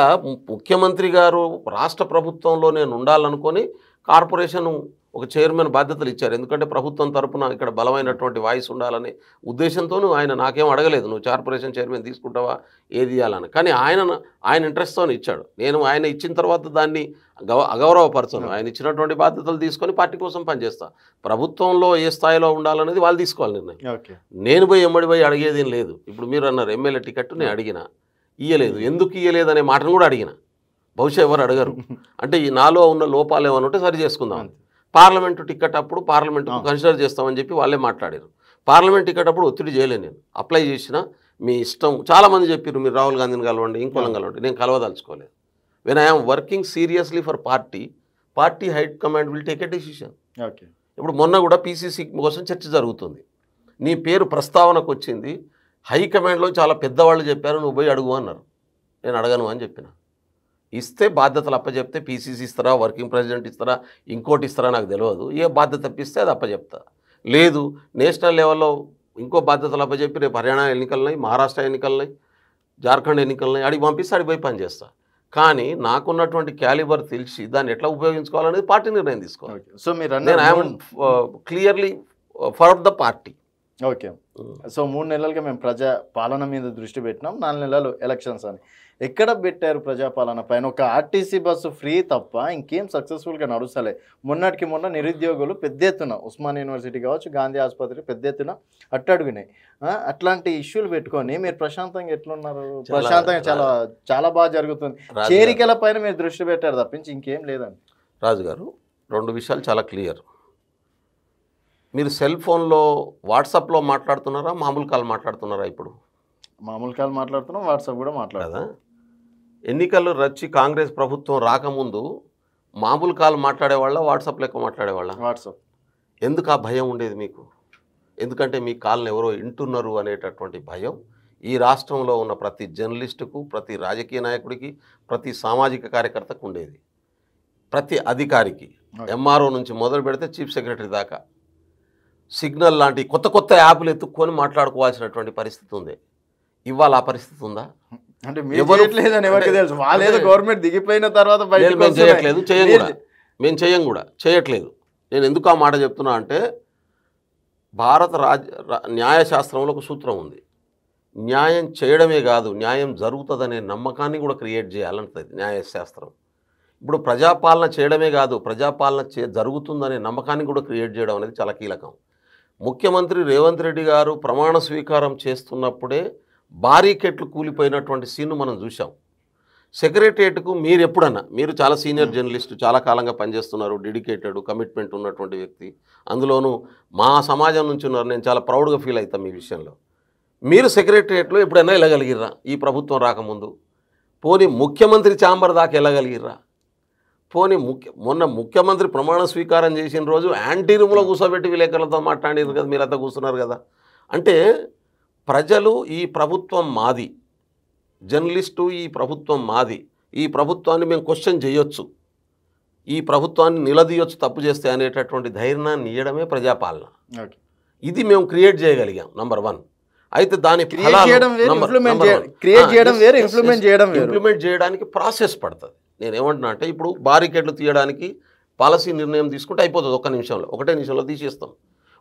[SPEAKER 2] ముఖ్యమంత్రి గారు రాష్ట్ర ప్రభుత్వంలో నేను ఉండాలనుకొని కార్పొరేషన్ ఒక చైర్మన్ బాధ్యతలు ఇచ్చారు. ఎందుకంటే ప్రభుత్వం తరపున ఇక్కడ బలమైనటువంటి వాయిస్ ఉండాలనే ఉద్దేశంతోనూ ఆయన నాకేం అడగలేదు. నువ్వు కార్పొరేషన్ చైర్మన్ తీసుకుంటావా? ఏది ఇవ్వాలని కానీ ఆయన ఆయన ఇంట్రెస్ట్తో ఇచ్చాడు. నేను ఆయన ఇచ్చిన తర్వాత దాన్ని గౌ అగౌరవపరచను. ఆయన ఇచ్చినటువంటి బాధ్యతలు తీసుకొని పార్టీ కోసం పనిచేస్తా. ప్రభుత్వంలో ఏ స్థాయిలో ఉండాలనేది వాళ్ళు తీసుకోవాలి నిర్ణయం. నేను పోయి ఎమ్మడి పోయి అడిగేది లేదు. ఇప్పుడు మీరు అన్నారు ఎమ్మెల్యే టికెట్ నేను అడిగిన ఇయ్యలేదు. ఎందుకు ఇయ్యలేదు? అనే మాటను కూడా అడిగిన. బహుశా ఎవరు అడగరు. అంటే ఈ నాలో ఉన్న లోపాలు ఏమైనా ఉంటే సరి చేసుకుందాం.
[SPEAKER 1] అంతే.
[SPEAKER 2] పార్లమెంటు టికెట్ అప్పుడు పార్లమెంట్. కన్సిడర్ చేస్తామని చెప్పి వాళ్ళే మాట్లాడారు. పార్లమెంట్ టికెట్ అప్పుడు ఒత్తిడి చేయలేను నేను అప్లై చేసిన మీ ఇష్టం చాలామంది చెప్పారు మీరు రాహుల్ గాంధీని కలవండి ఇంకోళ్ళని కలవండి నేను కలవదలుచుకోలేదు. When I'm working seriously for party party high command will take a decision
[SPEAKER 1] okay.
[SPEAKER 2] ఇప్పుడు మొన్న కూడా పీసీసీ కోసం చర్చ జరుగుతుంది. నీ పేరు ప్రస్తావనకు వచ్చింది హైకమాండ్లో చాలా పెద్దవాళ్ళు చెప్పారు నువ్వు పోయి అడుగు అన్నారు. నేను అడగను అని చెప్పిన. ఇస్తే బాధ్యతలు అప్పచెప్తే పీసీసీ ఇస్తారా వర్కింగ్ ప్రెసిడెంట్ ఇస్తారా ఇంకోటి ఇస్తారా నాకు తెలియదు ఏ బాధ్యత ఇప్పిస్తే అది అప్పచెప్తా లేదు నేషనల్ లెవెల్లో ఇంకో బాధ్యతలు అప్పచెప్పి రేపు హర్యానా ఎన్నికలున్నాయి మహారాష్ట్ర ఎన్నికలున్నాయి జార్ఖండ్ ఎన్నికలున్నాయి అడిగి పంపిస్తే అడిగి పోయి పని చేస్తా. కానీ నాకున్నటువంటి క్యాలిబర్ తెలిసి దాన్ని ఎట్లా ఉపయోగించుకోవాలనేది పార్టీ నిర్ణయం తీసుకోవాలి.
[SPEAKER 1] సో మీరు
[SPEAKER 2] నేను I'm clearly for the party
[SPEAKER 1] okay. So మూడు నెలలుగా మేము ప్రజా పాలన మీద దృష్టి పెట్టినాం నాలుగు నెలలు ఎలక్షన్స్ అని. ఎక్కడ పెట్టారు ప్రజాపాలన పైన? ఒక ఆర్టీసీ బస్సు ఫ్రీ తప్ప ఇంకేం సక్సెస్ఫుల్గా నడుస్తలే. మొన్నటికి మొన్న నిరుద్యోగులు పెద్ద ఎత్తున ఉస్మాన్ యూనివర్సిటీ కావచ్చు గాంధీ ఆసుపత్రి పెద్ద ఎత్తున అట్టడుగునాయి. అట్లాంటి ఇష్యూలు పెట్టుకొని మీరు ప్రశాంతంగా ఎట్లున్నారు? ప్రశాంతంగా చాలా చాలా బాగా జరుగుతుంది. చేరికల పైన మీరు దృష్టి పెట్టారు తప్పించి ఇంకేం లేదండి.
[SPEAKER 2] రాజు గారు రెండు విషయాలు చాలా క్లియర్. మీరు సెల్ ఫోన్లో వాట్సాప్లో మాట్లాడుతున్నారా? మామూలు కాల్ మాట్లాడుతున్నారా ఇప్పుడు?
[SPEAKER 1] మామూలు కాల్ మాట్లాడుతున్నాం వాట్సాప్ కూడా మాట్లాడదాం
[SPEAKER 2] ఎన్నికలు రచ్చి కాంగ్రెస్ ప్రభుత్వం రాకముందు మామూలు కాల్ మాట్లాడేవాళ్ళ వాట్సాప్ లెక్క మాట్లాడేవాళ్ళ?
[SPEAKER 1] వాట్సాప్.
[SPEAKER 2] ఎందుకు ఆ భయం ఉండేది మీకు? ఎందుకంటే మీ కాల్ని ఎవరో వింటున్నారు అనేటటువంటి భయం ఈ రాష్ట్రంలో ఉన్న ప్రతి జర్నలిస్టుకు ప్రతి రాజకీయ నాయకుడికి ప్రతి సామాజిక కార్యకర్తకు ఉండేది. ప్రతి అధికారికి. ఎంఆర్ఓ నుంచి మొదలు పెడితే చీఫ్ సెక్రటరీ దాకా. సిగ్నల్ లాంటి కొత్త కొత్త యాప్లు ఎత్తుక్కొని మాట్లాడుకోవాల్సినటువంటి పరిస్థితి ఉంది. ఇవాళ ఆ పరిస్థితి ఉందా?
[SPEAKER 1] అంటే ఎవరికి తెలుసు. గవర్నమెంట్ దిగిపోయిన తర్వాత
[SPEAKER 2] మేము. చేయట్లేదు చేయం
[SPEAKER 1] మీరు-
[SPEAKER 2] కూడా మేము చేయం కూడా చేయట్లేదు. నేను ఎందుకు ఆ మాట చెప్తున్నా అంటే భారత రాజ్ న్యాయశాస్త్రంలో ఒక సూత్రం ఉంది. న్యాయం చేయడమే కాదు న్యాయం జరుగుతుందనే నమ్మకాన్ని కూడా క్రియేట్ చేయాలంటది న్యాయశాస్త్రం. ఇప్పుడు ప్రజాపాలన చేయడమే కాదు ప్రజాపాలన చే జరుగుతుందనే నమ్మకాన్ని కూడా క్రియేట్ చేయడం అనేది చాలా కీలకం. ముఖ్యమంత్రి రేవంత్ రెడ్డి గారు ప్రమాణ స్వీకారం చేస్తున్నప్పుడే బారీకెట్లు కూలిపోయినటువంటి సీన్ను మనం చూసాం సెక్రటరియట్కు మీరు ఎప్పుడన్నా మీరు చాలా సీనియర్ జర్నలిస్ట్ చాలా కాలంగా పనిచేస్తున్నారు డెడికేటెడ్ కమిట్మెంట్ ఉన్నటువంటి వ్యక్తి. అందులోనూ మా సమాజం నుంచి ఉన్నారు నేను చాలా ప్రౌడ్గా ఫీల్ అవుతాను మీ విషయంలో. మీరు సెక్రటరియట్లో ఎప్పుడైనా వెళ్ళగలిగిర్రా ఈ ప్రభుత్వం రాకముందు? పోనీ ముఖ్యమంత్రి ఛాంబర్ దాకా వెళ్ళగలిగిర్రా? పోనీ ముఖ్య మొన్న ముఖ్యమంత్రి ప్రమాణ స్వీకారం చేసిన రోజు యాంటీ రూమ్లో కూర్చోబెట్టి విలేకరులతో మాట్లాడారు కదా మీరంతా కూర్చున్నారు కదా. అంటే ప్రజలు ఈ ప్రభుత్వం మాది. జర్నలిస్టు ఈ ప్రభుత్వం మాది. ఈ ప్రభుత్వాన్ని మేము క్వశ్చన్ చేయొచ్చు. ఈ ప్రభుత్వాన్ని నిలదీయొచ్చు తప్పు చేస్తే అనేటటువంటి ధైర్యాన్ని ఇవ్వడమే ప్రజాపాలన. ఇది మేము క్రియేట్ చేయగలిగాం నంబర్ వన్. అయితే దాని
[SPEAKER 1] ఇంప్లిమెంట్
[SPEAKER 2] చేయడానికి ప్రాసెస్ పడుతుంది. నేను ఏమంటున్నా అంటే ఇప్పుడు బారికేడ్లు తీయడానికి పాలసీ నిర్ణయం తీసుకుంటే అయిపోతుంది ఒక్క నిమిషంలో. ఒకటే నిమిషంలో తీసేస్తాం.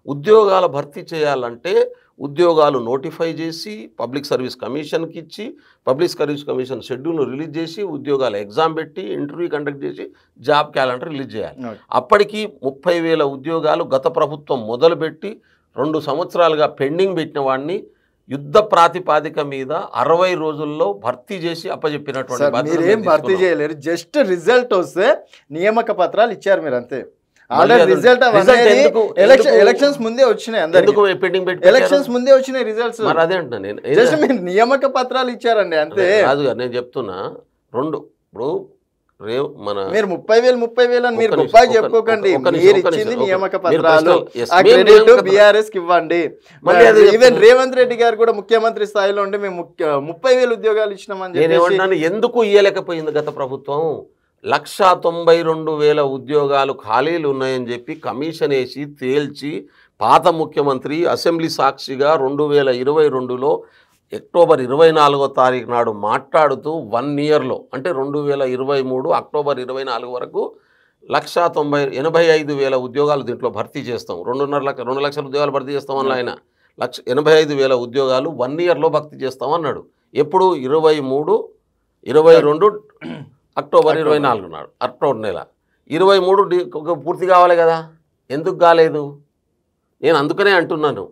[SPEAKER 2] ఉద్యోగాల భర్తీ చేయాలంటే ఉద్యోగాలు నోటిఫై చేసి పబ్లిక్ సర్వీస్ కమిషన్కి ఇచ్చి పబ్లిక్ సర్వీస్ కమిషన్ షెడ్యూల్ను రిలీజ్ చేసి ఉద్యోగాల ఎగ్జామ్ పెట్టి ఇంటర్వ్యూ కండక్ట్ చేసి జాబ్ క్యాలెండర్ రిలీజ్ చేయాలి. అప్పటికి ముప్పై వేల ఉద్యోగాలు గత ప్రభుత్వం మొదలుపెట్టి రెండు సంవత్సరాలుగా పెండింగ్ పెట్టిన వాడిని యుద్ధ ప్రాతిపాదిక మీద అరవై రోజుల్లో భర్తీ చేసి అప్పచెప్పినటువంటి
[SPEAKER 1] మీరేం భర్తీ. చేయలేరు జస్ట్ రిజల్ట్ వస్తే నియామక పత్రాలు ఇచ్చారు మీరు అంతే ఎలక్షన్స్ ముందే వచ్చినాయి
[SPEAKER 2] ఎందుకు
[SPEAKER 1] అందరికి
[SPEAKER 2] పెండింగ్ పెట్టి
[SPEAKER 1] ఎలక్షన్స్ ముందే వచ్చినాయి రిజల్ట్స్
[SPEAKER 2] మరి అదే అంటున్నా నేను.
[SPEAKER 1] నియామక పత్రాలు ఇచ్చారండి అంతే.
[SPEAKER 2] రాజు గారు నేను చెప్తున్నా. రెండు ఇప్పుడు రేవ్ మన
[SPEAKER 1] మీరు ముప్పై వేలు ముప్పై వేలు అని మీరు
[SPEAKER 2] ఒక్క-
[SPEAKER 1] చెప్పుకోకండి. మీరు ఇచ్చింది నియామక పత్రాలు. ఆ క్రెడిట్
[SPEAKER 2] పత్రాలు-
[SPEAKER 1] బీఆర్ఎస్కి ఇవ్వండి. ఈవెన్. రేవంత్ రెడ్డి గారు కూడా ముఖ్యమంత్రి స్థాయిలో ఉండి మేము ముప్పై వేలు ఉద్యోగాలు ఇచ్చినామని
[SPEAKER 2] ఎందుకు ఇయ్యలేకపోయింది గత ప్రభుత్వం? లక్షా తొంభై రెండు వేల ఉద్యోగాలు ఖాళీలు ఉన్నాయని చెప్పి కమిషన్ వేసి తేల్చి పాత ముఖ్యమంత్రి అసెంబ్లీ సాక్షిగా రెండు వేల ఇరవై రెండులో అక్టోబర్ ఇరవై నాలుగో తారీఖు నాడు మాట్లాడుతూ వన్ ఇయర్లో అంటే రెండు వేల ఇరవై మూడు అక్టోబర్ ఇరవై నాలుగు వరకు లక్ష తొంభై ఎనభై ఐదు వేల ఉద్యోగాలు దీంట్లో భర్తీ చేస్తాం. రెండున్నర లక్ష రెండు లక్షల ఉద్యోగాలు భర్తీ చేస్తామని ఆయన. లక్ష ఎనభై ఐదు వేల ఉద్యోగాలు వన్ ఇయర్లో భర్తీ చేస్తామన్నాడు ఎప్పుడు? ఇరవై మూడు ఇరవై రెండు అక్టోబర్ ఇరవై నాలుగు నాడు అక్టోబర్ నెల. ఇరవై మూడు పూర్తి కావాలి కదా? ఎందుకు కాలేదు? నేను అందుకనే అంటున్నాను.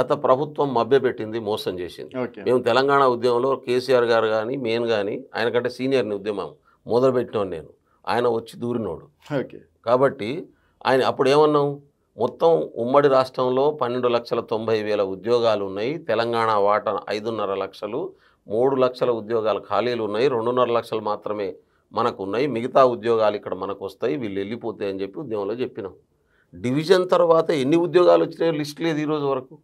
[SPEAKER 2] గత ప్రభుత్వం మభ్యపెట్టింది మోసం చేసింది. మేము తెలంగాణ ఉద్యమంలో కేసీఆర్ గారు కానీ నేను కానీ ఆయన కంటే సీనియర్ని ఉద్యమం మొదలుపెట్టినాను నేను. ఆయన వచ్చి దూరినోడు.
[SPEAKER 1] ఓకే.
[SPEAKER 2] కాబట్టి ఆయన అప్పుడు ఏమన్నాం? మొత్తం ఉమ్మడి రాష్ట్రంలో పన్నెండు లక్షల తొంభై వేల ఉద్యోగాలు ఉన్నాయి. తెలంగాణ వాటా ఐదున్నర లక్షలు మూడు లక్షల ఉద్యోగాలు ఖాళీలు ఉన్నాయి. రెండున్నర లక్షలు మాత్రమే మనకు ఉన్నాయి మిగతా ఉద్యోగాలు ఇక్కడ మనకు వస్తాయి వీళ్ళు వెళ్ళిపోతాయి అని చెప్పి ఉద్యమంలో చెప్పినాం. డివిజన్ తర్వాత ఎన్ని ఉద్యోగాలు వచ్చినాయో లిస్ట్ లేదు ఈ రోజు వరకు.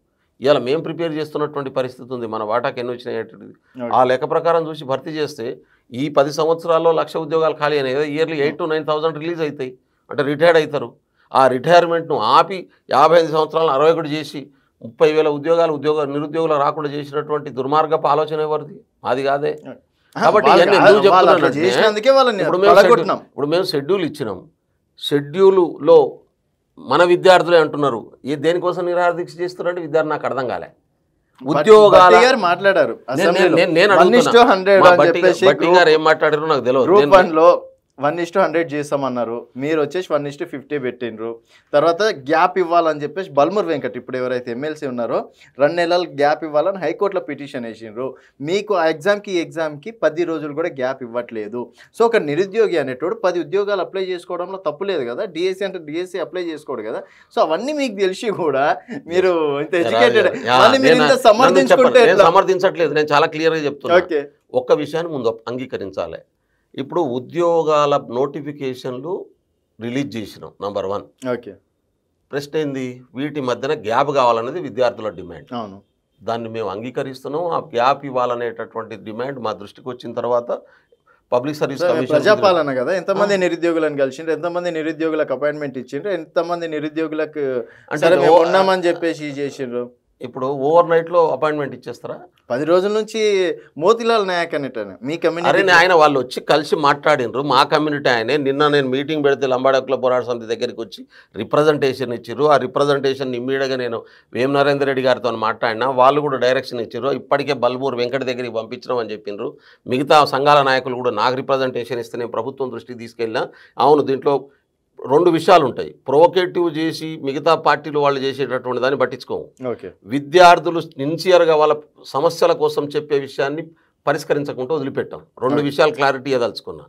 [SPEAKER 2] ఇవాళ మేము ప్రిపేర్ చేస్తున్నటువంటి పరిస్థితి ఉంది మన వాటాకి ఎన్ని వచ్చినాయి ఆ లెక్క ప్రకారం చూసి భర్తీ చేస్తే ఈ పది సంవత్సరాల్లో లక్ష ఉద్యోగాలు ఖాళీ అయినాయి కదా yearly eight to nine thousand release అవుతాయి అంటే రిటైర్డ్ అవుతారు. ఆ రిటైర్మెంట్ను ఆపి యాభై ఐదు సంవత్సరాలను అరవై ఒకటి చేసి ముప్పై వేల ఉద్యోగాలు ఉద్యోగ నిరుద్యోగులు రాకుండా చేసినటువంటి దుర్మార్గపు ఆలోచన ఎవరిది? అది కాదే. కాబట్టి ఇప్పుడు మేము షెడ్యూల్ ఇచ్చినాం. షెడ్యూలులో మన విద్యార్థులే అంటున్నారు. ఏ దేనికోసం నిరాహార దీక్ష చేస్తున్నారంటే విద్యార్థి నాకు అర్థం కాలే. ఉద్యోగాల
[SPEAKER 1] మాట్లాడారు
[SPEAKER 2] నేను- అడుగుతున్నా. ఏం మాట్లాడారో నాకు తెలియదు.
[SPEAKER 1] వన్ ఇస్టు హండ్రెడ్ చేస్తామన్నారు. మీరు వచ్చేసి వన్ ఇస్టు ఫిఫ్టీ పెట్టిండ్రు. తర్వాత గ్యాప్ ఇవ్వాలని చెప్పేసి బల్మూర్ వెంకట్ ఇప్పుడు ఎవరైతే ఎమ్మెల్సీ ఉన్నారో రెండు నెలలు గ్యాప్ ఇవ్వాలని హైకోర్టులో పిటిషన్ వేసిండ్రు. మీకు ఆ ఎగ్జామ్కి ఎగ్జామ్కి పది రోజులు కూడా గ్యాప్ ఇవ్వట్లేదు. సో ఒక నిరుద్యోగి అనేటోడు పది ఉద్యోగాలు అప్లై చేసుకోవడంలో తప్పు లేదు కదా. డిఎస్సి అంటే డిఎస్సి అప్లై చేసుకోడు కదా. సో అవన్నీ మీకు తెలిసి కూడా మీరు ఇంత ఎడ్యుకేటెడ్?
[SPEAKER 2] సమర్థించట్లేదు నేను చాలా క్లియర్గా చెప్తున్నా. ఒక్క విషయాన్ని ముందు అంగీకరించాలి. ఇప్పుడు ఉద్యోగాల నోటిఫికేషన్లు రిలీజ్ చేసినాం నంబర్ వన్.
[SPEAKER 1] ఓకే.
[SPEAKER 2] ప్రశ్న ఏంది? వీటి మధ్యన గ్యాప్ కావాలనేది విద్యార్థుల డిమాండ్.
[SPEAKER 1] అవును.
[SPEAKER 2] దాన్ని మేము అంగీకరిస్తున్నాం. ఆ గ్యాప్ ఇవ్వాలనేటటువంటి డిమాండ్ మా దృష్టికి వచ్చిన తర్వాత పబ్లిక్ సర్వీస్
[SPEAKER 1] ప్రజాపాలన కదా. ఎంతమంది నిరుద్యోగులను కలిసిండ్రు? ఎంతమంది నిరుద్యోగులకు అపాయింట్మెంట్ ఇచ్చిండ్రు? ఎంతమంది నిరుద్యోగులకు
[SPEAKER 2] అంటే
[SPEAKER 1] ఉన్నామని చెప్పేసి చేసిండ్రు?
[SPEAKER 2] ఇప్పుడు ఓవర్ నైట్లో అపాయింట్మెంట్ ఇచ్చేస్తారా?
[SPEAKER 1] పది రోజుల నుంచి మోతిలాల్ నాయక్ అనేటను. మీ కమ్యూనిటీ
[SPEAKER 2] ఆయన వాళ్ళు వచ్చి కలిసి మాట్లాడినరు. మా కమ్యూనిటీ ఆయనే. నిన్న నేను మీటింగ్ పెడితే లంబాడకుల పోరాట సమితి దగ్గరికి వచ్చి రిప్రజెంటేషన్ ఇచ్చారు ఆ రిప్రజెంటేషన్ ఇమ్మీడియట్గా నేను వేం నరేందర్ రెడ్డి గారితో మాట్లాడినా వాళ్ళు కూడా డైరెక్షన్ ఇచ్చారు ఇప్పటికే బల్మూరు వెంకట దగ్గరికి పంపించడం అని చెప్పిండ్రు మిగతా సంఘాల నాయకులు కూడా నాకు రిప్రజెంటేషన్ ఇస్తే నేను ప్రభుత్వం దృష్టికి తీసుకెళ్ళినా. అవును దీంట్లో రెండు విషయాలు ఉంటాయి ప్రొవోకేటివ్ చేసి మిగతా పార్టీలు వాళ్ళు చేసేటటువంటి దాన్ని పట్టించుకోము.
[SPEAKER 1] ఓకే.
[SPEAKER 2] విద్యార్థులు సిన్సియర్గా వాళ్ళ సమస్యల కోసం చెప్పే విషయాన్ని పరిష్కరించకుండా వదిలిపెట్టాం. రెండు. విషయాలు క్లారిటీ ఇవ్వదలుచుకున్నా.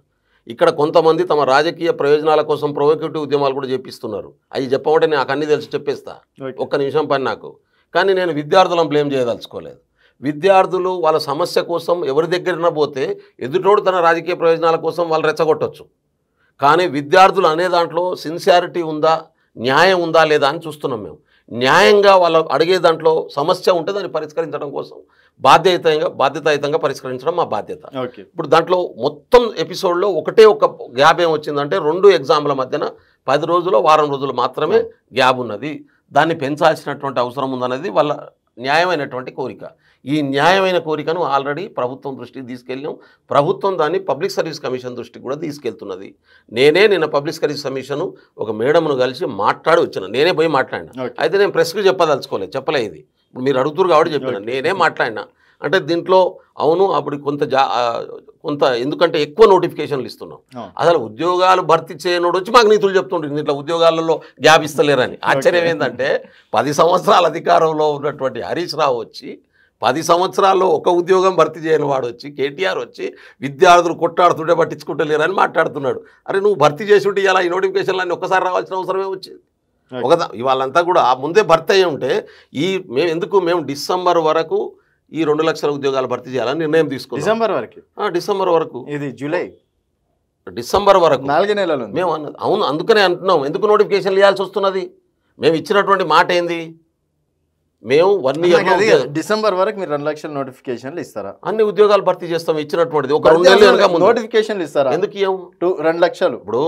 [SPEAKER 2] ఇక్కడ కొంతమంది తమ రాజకీయ ప్రయోజనాల కోసం ప్రొవోకేటివ్ ఉద్యమాలు కూడా చేపిస్తున్నారు. అవి చెప్పమంటే నాకు అన్ని తెలిసి చెప్పేస్తా. ఒక్క నిమిషం పని నాకు. కానీ నేను విద్యార్థులను బ్లేమ్ చేయదలుచుకోలేదు. విద్యార్థులు వాళ్ళ సమస్య కోసం ఎవరి దగ్గరన పోతే ఎదుటోడు తన రాజకీయ ప్రయోజనాల కోసం వాళ్ళు రెచ్చగొట్టచ్చు. కానీ విద్యార్థులు అనే దాంట్లో సిన్సియారిటీ ఉందా న్యాయం ఉందా లేదా అని చూస్తున్నాం మేము. న్యాయంగా వాళ్ళు అడిగే దాంట్లో సమస్య ఉంటే దాన్ని పరిష్కరించడం కోసం బాధ్యతంగా బాధ్యతాయుతంగా పరిష్కరించడం మా బాధ్యత.
[SPEAKER 1] ఓకే.
[SPEAKER 2] ఇప్పుడు దాంట్లో మొత్తం ఎపిసోడ్లో ఒకటే ఒక గ్యాప్ ఏం వచ్చిందంటే రెండు ఎగ్జామ్ల మధ్యన పది రోజులు వారం రోజులు మాత్రమే గ్యాప్ ఉన్నది. దాన్ని పెంచాల్సినటువంటి అవసరం ఉందన్నది వాళ్ళ న్యాయమైనటువంటి కోరిక. ఈ న్యాయమైన కోరికను ఆల్రెడీ ప్రభుత్వం దృష్టికి తీసుకెళ్ళాం ప్రభుత్వం దాన్ని పబ్లిక్ సర్వీస్ కమిషన్ దృష్టికి కూడా తీసుకెళ్తున్నది. నేనే నిన్న పబ్లిక్ సర్వీస్ కమిషన్ ఒక మేడంను కలిసి మాట్లాడి వచ్చిన. నేనే పోయి మాట్లాడినా. అయితే నేను ప్రెస్కి చెప్పదలుచుకోలేదు చెప్పలే ఇది. ఇప్పుడు మీరు అడుగుతురు కాబట్టి చెప్పిన. నేనే మాట్లాడినా. అంటే దీంట్లో అవును అప్పుడు కొంత జా కొంత ఎందుకంటే ఎక్కువ నోటిఫికేషన్లు ఇస్తున్నాం. అసలు ఉద్యోగాలు భర్తీ చేయనోడు వచ్చి మాకు నీతులు చెప్తుండ్రు దీంట్లో ఉద్యోగాలలో గ్యాప్ ఇస్తలేరని. ఆశ్చర్యం ఏంటంటే పది సంవత్సరాల అధికారంలో ఉన్నటువంటి హరీష్ రావు వచ్చి పది సంవత్సరాల్లో ఒక ఉద్యోగం భర్తీ చేయని వాడు వచ్చి కేటీఆర్ వచ్చి విద్యార్థులు కొట్టాడుతుంటే పట్టించుకుంటలేరని మాట్లాడుతున్నాడు. అరే నువ్వు భర్తీ చేసి ఉంటే ఇలా ఈ నోటిఫికేషన్లు అన్నీ ఒక్కసారి రావాల్సిన అవసరమే వచ్చింది. ఒక ఇవాళంతా కూడా ఆ ముందే భర్తీ అయ్యి ఉంటే ఈ మేము ఎందుకు మేము డిసెంబర్ వరకు ఈ రెండు లక్షల ఉద్యోగాలు భర్తీ చేయాలని నిర్ణయం తీసుకున్నాం.
[SPEAKER 1] డిసెంబర్ వరకు?
[SPEAKER 2] డిసెంబర్ వరకు.
[SPEAKER 1] ఇది జూలై?
[SPEAKER 2] డిసెంబర్ వరకు.
[SPEAKER 1] నాలుగే నెలలు
[SPEAKER 2] మేము అవును అందుకనే అంటున్నాం. ఎందుకు నోటిఫికేషన్ ఇవ్వాల్సి వస్తున్నది? మేము ఇచ్చినటువంటి మాట ఏంది? మేము వన్ ఇయర్
[SPEAKER 1] డిసెంబర్ వరకు మీరు రెండు లక్షల నోటిఫికేషన్లు ఇస్తారా?
[SPEAKER 2] అన్ని ఉద్యోగాలు భర్తీ చేస్తాం ఇచ్చినటువంటిది. ఒక రెండు నెలలు
[SPEAKER 1] నోటిఫికేషన్లు ఇస్తారా?
[SPEAKER 2] ఎందుకు ఇవ్వము
[SPEAKER 1] టూ రెండు లక్షలు.
[SPEAKER 2] ఇప్పుడు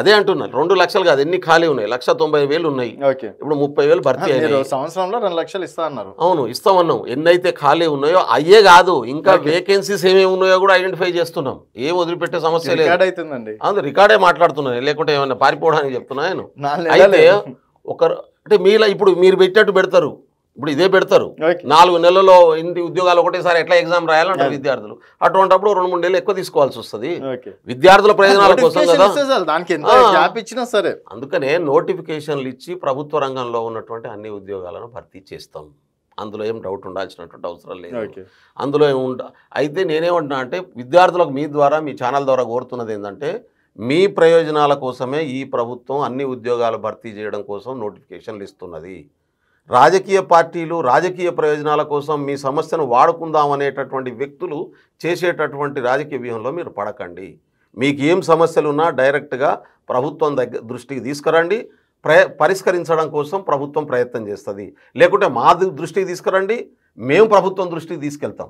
[SPEAKER 2] అదే అంటున్నారు రెండు లక్షలు కాదు ఎన్ని ఖాళీ ఉన్నాయి? లక్ష తొంభై వేలు ఉన్నాయి.
[SPEAKER 1] ఓకే.
[SPEAKER 2] ఇప్పుడు ముప్పై వేలు భర్తీ అయినాయి.
[SPEAKER 1] సంవత్సరంలో రెండు లక్షలు ఇస్తా అన్నారు.
[SPEAKER 2] అవును ఇస్తామన్నాం. ఎన్నైతే ఖాళీ ఉన్నాయో అయ్యే కాదు. ఇంకా. వేకెన్సీస్ ఏమేమి ఉన్నాయో కూడా ఐడెంటిఫై చేస్తున్నాం. ఏం వదిలిపెట్టే సమస్య లేదు.
[SPEAKER 1] రికార్డ్ అవుతుందండి
[SPEAKER 2] అందులో రికార్డే మాట్లాడుతున్నాను. లేకుంటే ఏమైనా పారిపోవడానికి చెప్తున్నా నేను. అయితే ఒకరు అంటే మీలా ఇప్పుడు మీరు పెట్టినట్టు పెడతారు. ఇప్పుడు ఇదే పెడతారు. నాలుగు నెలల్లో ఇన్ని ఉద్యోగాలు ఒకటేసారి ఎట్లా ఎగ్జామ్ రాయాలంటారు. విద్యార్థులు? అటువంటిప్పుడు రెండు మూడు నెలలు ఎక్కువ తీసుకోవాల్సి వస్తుంది. విద్యార్థుల ప్రయోజనాల కోసం కదా?
[SPEAKER 1] సరే.
[SPEAKER 2] అందుకనే నోటిఫికేషన్లు ఇచ్చి ప్రభుత్వ రంగంలో ఉన్నటువంటి అన్ని ఉద్యోగాలను భర్తీ చేస్తాం. అందులో ఏం డౌట్ ఉండాల్సినటువంటి అవసరం లేదు. అందులో ఏమి ఉండ అయితే నేనేమంటున్నా అంటే విద్యార్థులకు మీ ద్వారా మీ ఛానల్ ద్వారా కోరుతున్నది ఏంటంటే మీ ప్రయోజనాల కోసమే ఈ ప్రభుత్వం అన్ని ఉద్యోగాలు భర్తీ చేయడం కోసం నోటిఫికేషన్లు ఇస్తున్నది. రాజకీయ పార్టీలు రాజకీయ ప్రయోజనాల కోసం మీ సమస్యను వాడుకుందాం అనేటటువంటి వ్యక్తులు చేసేటటువంటి రాజకీయ వ్యూహంలో మీరు పడకండి. మీకు ఏం సమస్యలు ఉన్నా డైరెక్ట్గా ప్రభుత్వం దగ్గర దృష్టికి తీసుకురండి. ప్రయ పరిష్కరించడం కోసం ప్రభుత్వం ప్రయత్నం చేస్తుంది. లేకుంటే మా దృష్టికి తీసుకురండి. మేము ప్రభుత్వం దృష్టికి తీసుకెళ్తాం.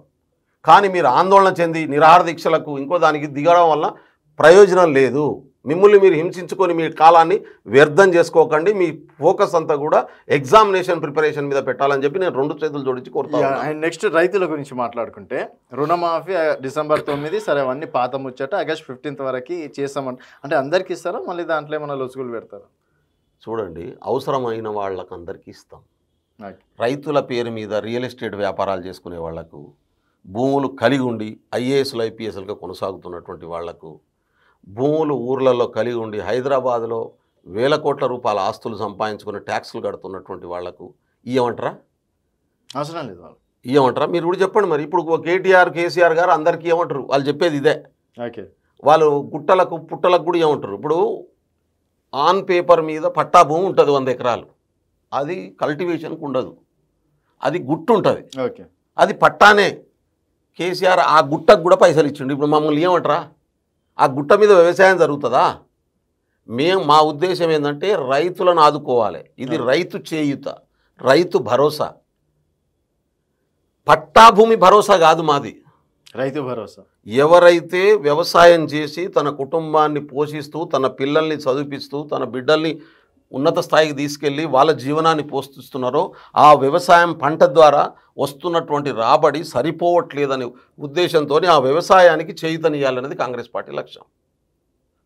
[SPEAKER 2] కానీ మీరు ఆందోళన చెంది నిరాహార దీక్షలకు ఇంకో దానికి దిగడం వల్ల ప్రయోజనం లేదు. మిమ్మల్ని మీరు హింసించుకొని మీ కాలాన్ని వ్యర్థం చేసుకోకండి. మీ ఫోకస్ అంతా కూడా ఎగ్జామినేషన్ ప్రిపరేషన్ మీద పెట్టాలని చెప్పి నేను రెండు చేతులు జోడించి కోరుతా
[SPEAKER 1] యా,
[SPEAKER 2] ఉన్నాను.
[SPEAKER 1] అండ్ నెక్స్ట్ రైతుల గురించి మాట్లాడుకుంటే రుణమాఫీ డిసెంబర్ తొమ్మిది సరే అవన్నీ పాత ముచ్చట ఆగస్ట్ ఫిఫ్టీన్త్ వరకు చేస్తామంట అంటే అందరికి ఇస్తారా? మళ్ళీ దాంట్లో ఏమైనా లొసుగులు పెడతారా?
[SPEAKER 2] చూడండి అవసరమైన వాళ్ళకి అందరికీ ఇస్తాం. రైతుల పేరు మీద రియల్ ఎస్టేట్ వ్యాపారాలు చేసుకునే వాళ్ళకు భూములు కలిగి ఉండి ఐఏఎస్లు ఐపీఎస్లుగా కొనసాగుతున్నటువంటి వాళ్ళకు భూములు ఊర్లలో కలిగి ఉండి హైదరాబాద్లో వేల కోట్ల రూపాయల ఆస్తులు సంపాదించుకుని ట్యాక్సులు కడుతున్నటువంటి వాళ్ళకు ఇయ్యమంటారా?
[SPEAKER 1] అవసరం లేదు వాళ్ళు
[SPEAKER 2] ఇయ్యమంటారా? మీరు కూడా చెప్పండి మరి. ఇప్పుడు కేటీఆర్ కేసీఆర్ గారు అందరికీ ఏమంటారు వాళ్ళు చెప్పేది ఇదే.
[SPEAKER 1] ఓకే.
[SPEAKER 2] వాళ్ళు గుట్టలకు పుట్టలకు కూడా ఏమంటారు ఇప్పుడు ఆన్ పేపర్ మీద పట్టా భూమి ఉంటుంది వంద ఎకరాలు. అది కల్టివేషన్కి ఉండదు. అది గుట్టు ఉంటుంది.
[SPEAKER 1] ఓకే.
[SPEAKER 2] అది పట్టానే. కేసీఆర్ ఆ గుట్టకు కూడా పైసలు ఇచ్చిండు. ఇప్పుడు మమ్మల్ని ఏమంటారా ఆ గుట్ట మీద వ్యవసాయం జరుగుతుందా? మేము మా ఉద్దేశం ఏంటంటే రైతులను ఆదుకోవాలి. ఇది రైతు చేయుత రైతు భరోసా. పట్టా భూమి భరోసా కాదు మాది.
[SPEAKER 1] రైతు భరోసా.
[SPEAKER 2] ఎవరైతే వ్యవసాయం చేసి తన కుటుంబాన్ని పోషిస్తూ తన పిల్లల్ని చదివిపిస్తూ తన బిడ్డల్ని ఉన్నత స్థాయికి తీసుకెళ్ళి వాళ్ళ జీవనాన్ని పోషిస్తున్నారో ఆ వ్యవసాయం పంట ద్వారా వస్తున్నటువంటి రాబడి సరిపోవట్లేదనే ఉద్దేశంతో ఆ వ్యవసాయానికి చేయుతనియాలనేది కాంగ్రెస్ పార్టీ లక్ష్యం.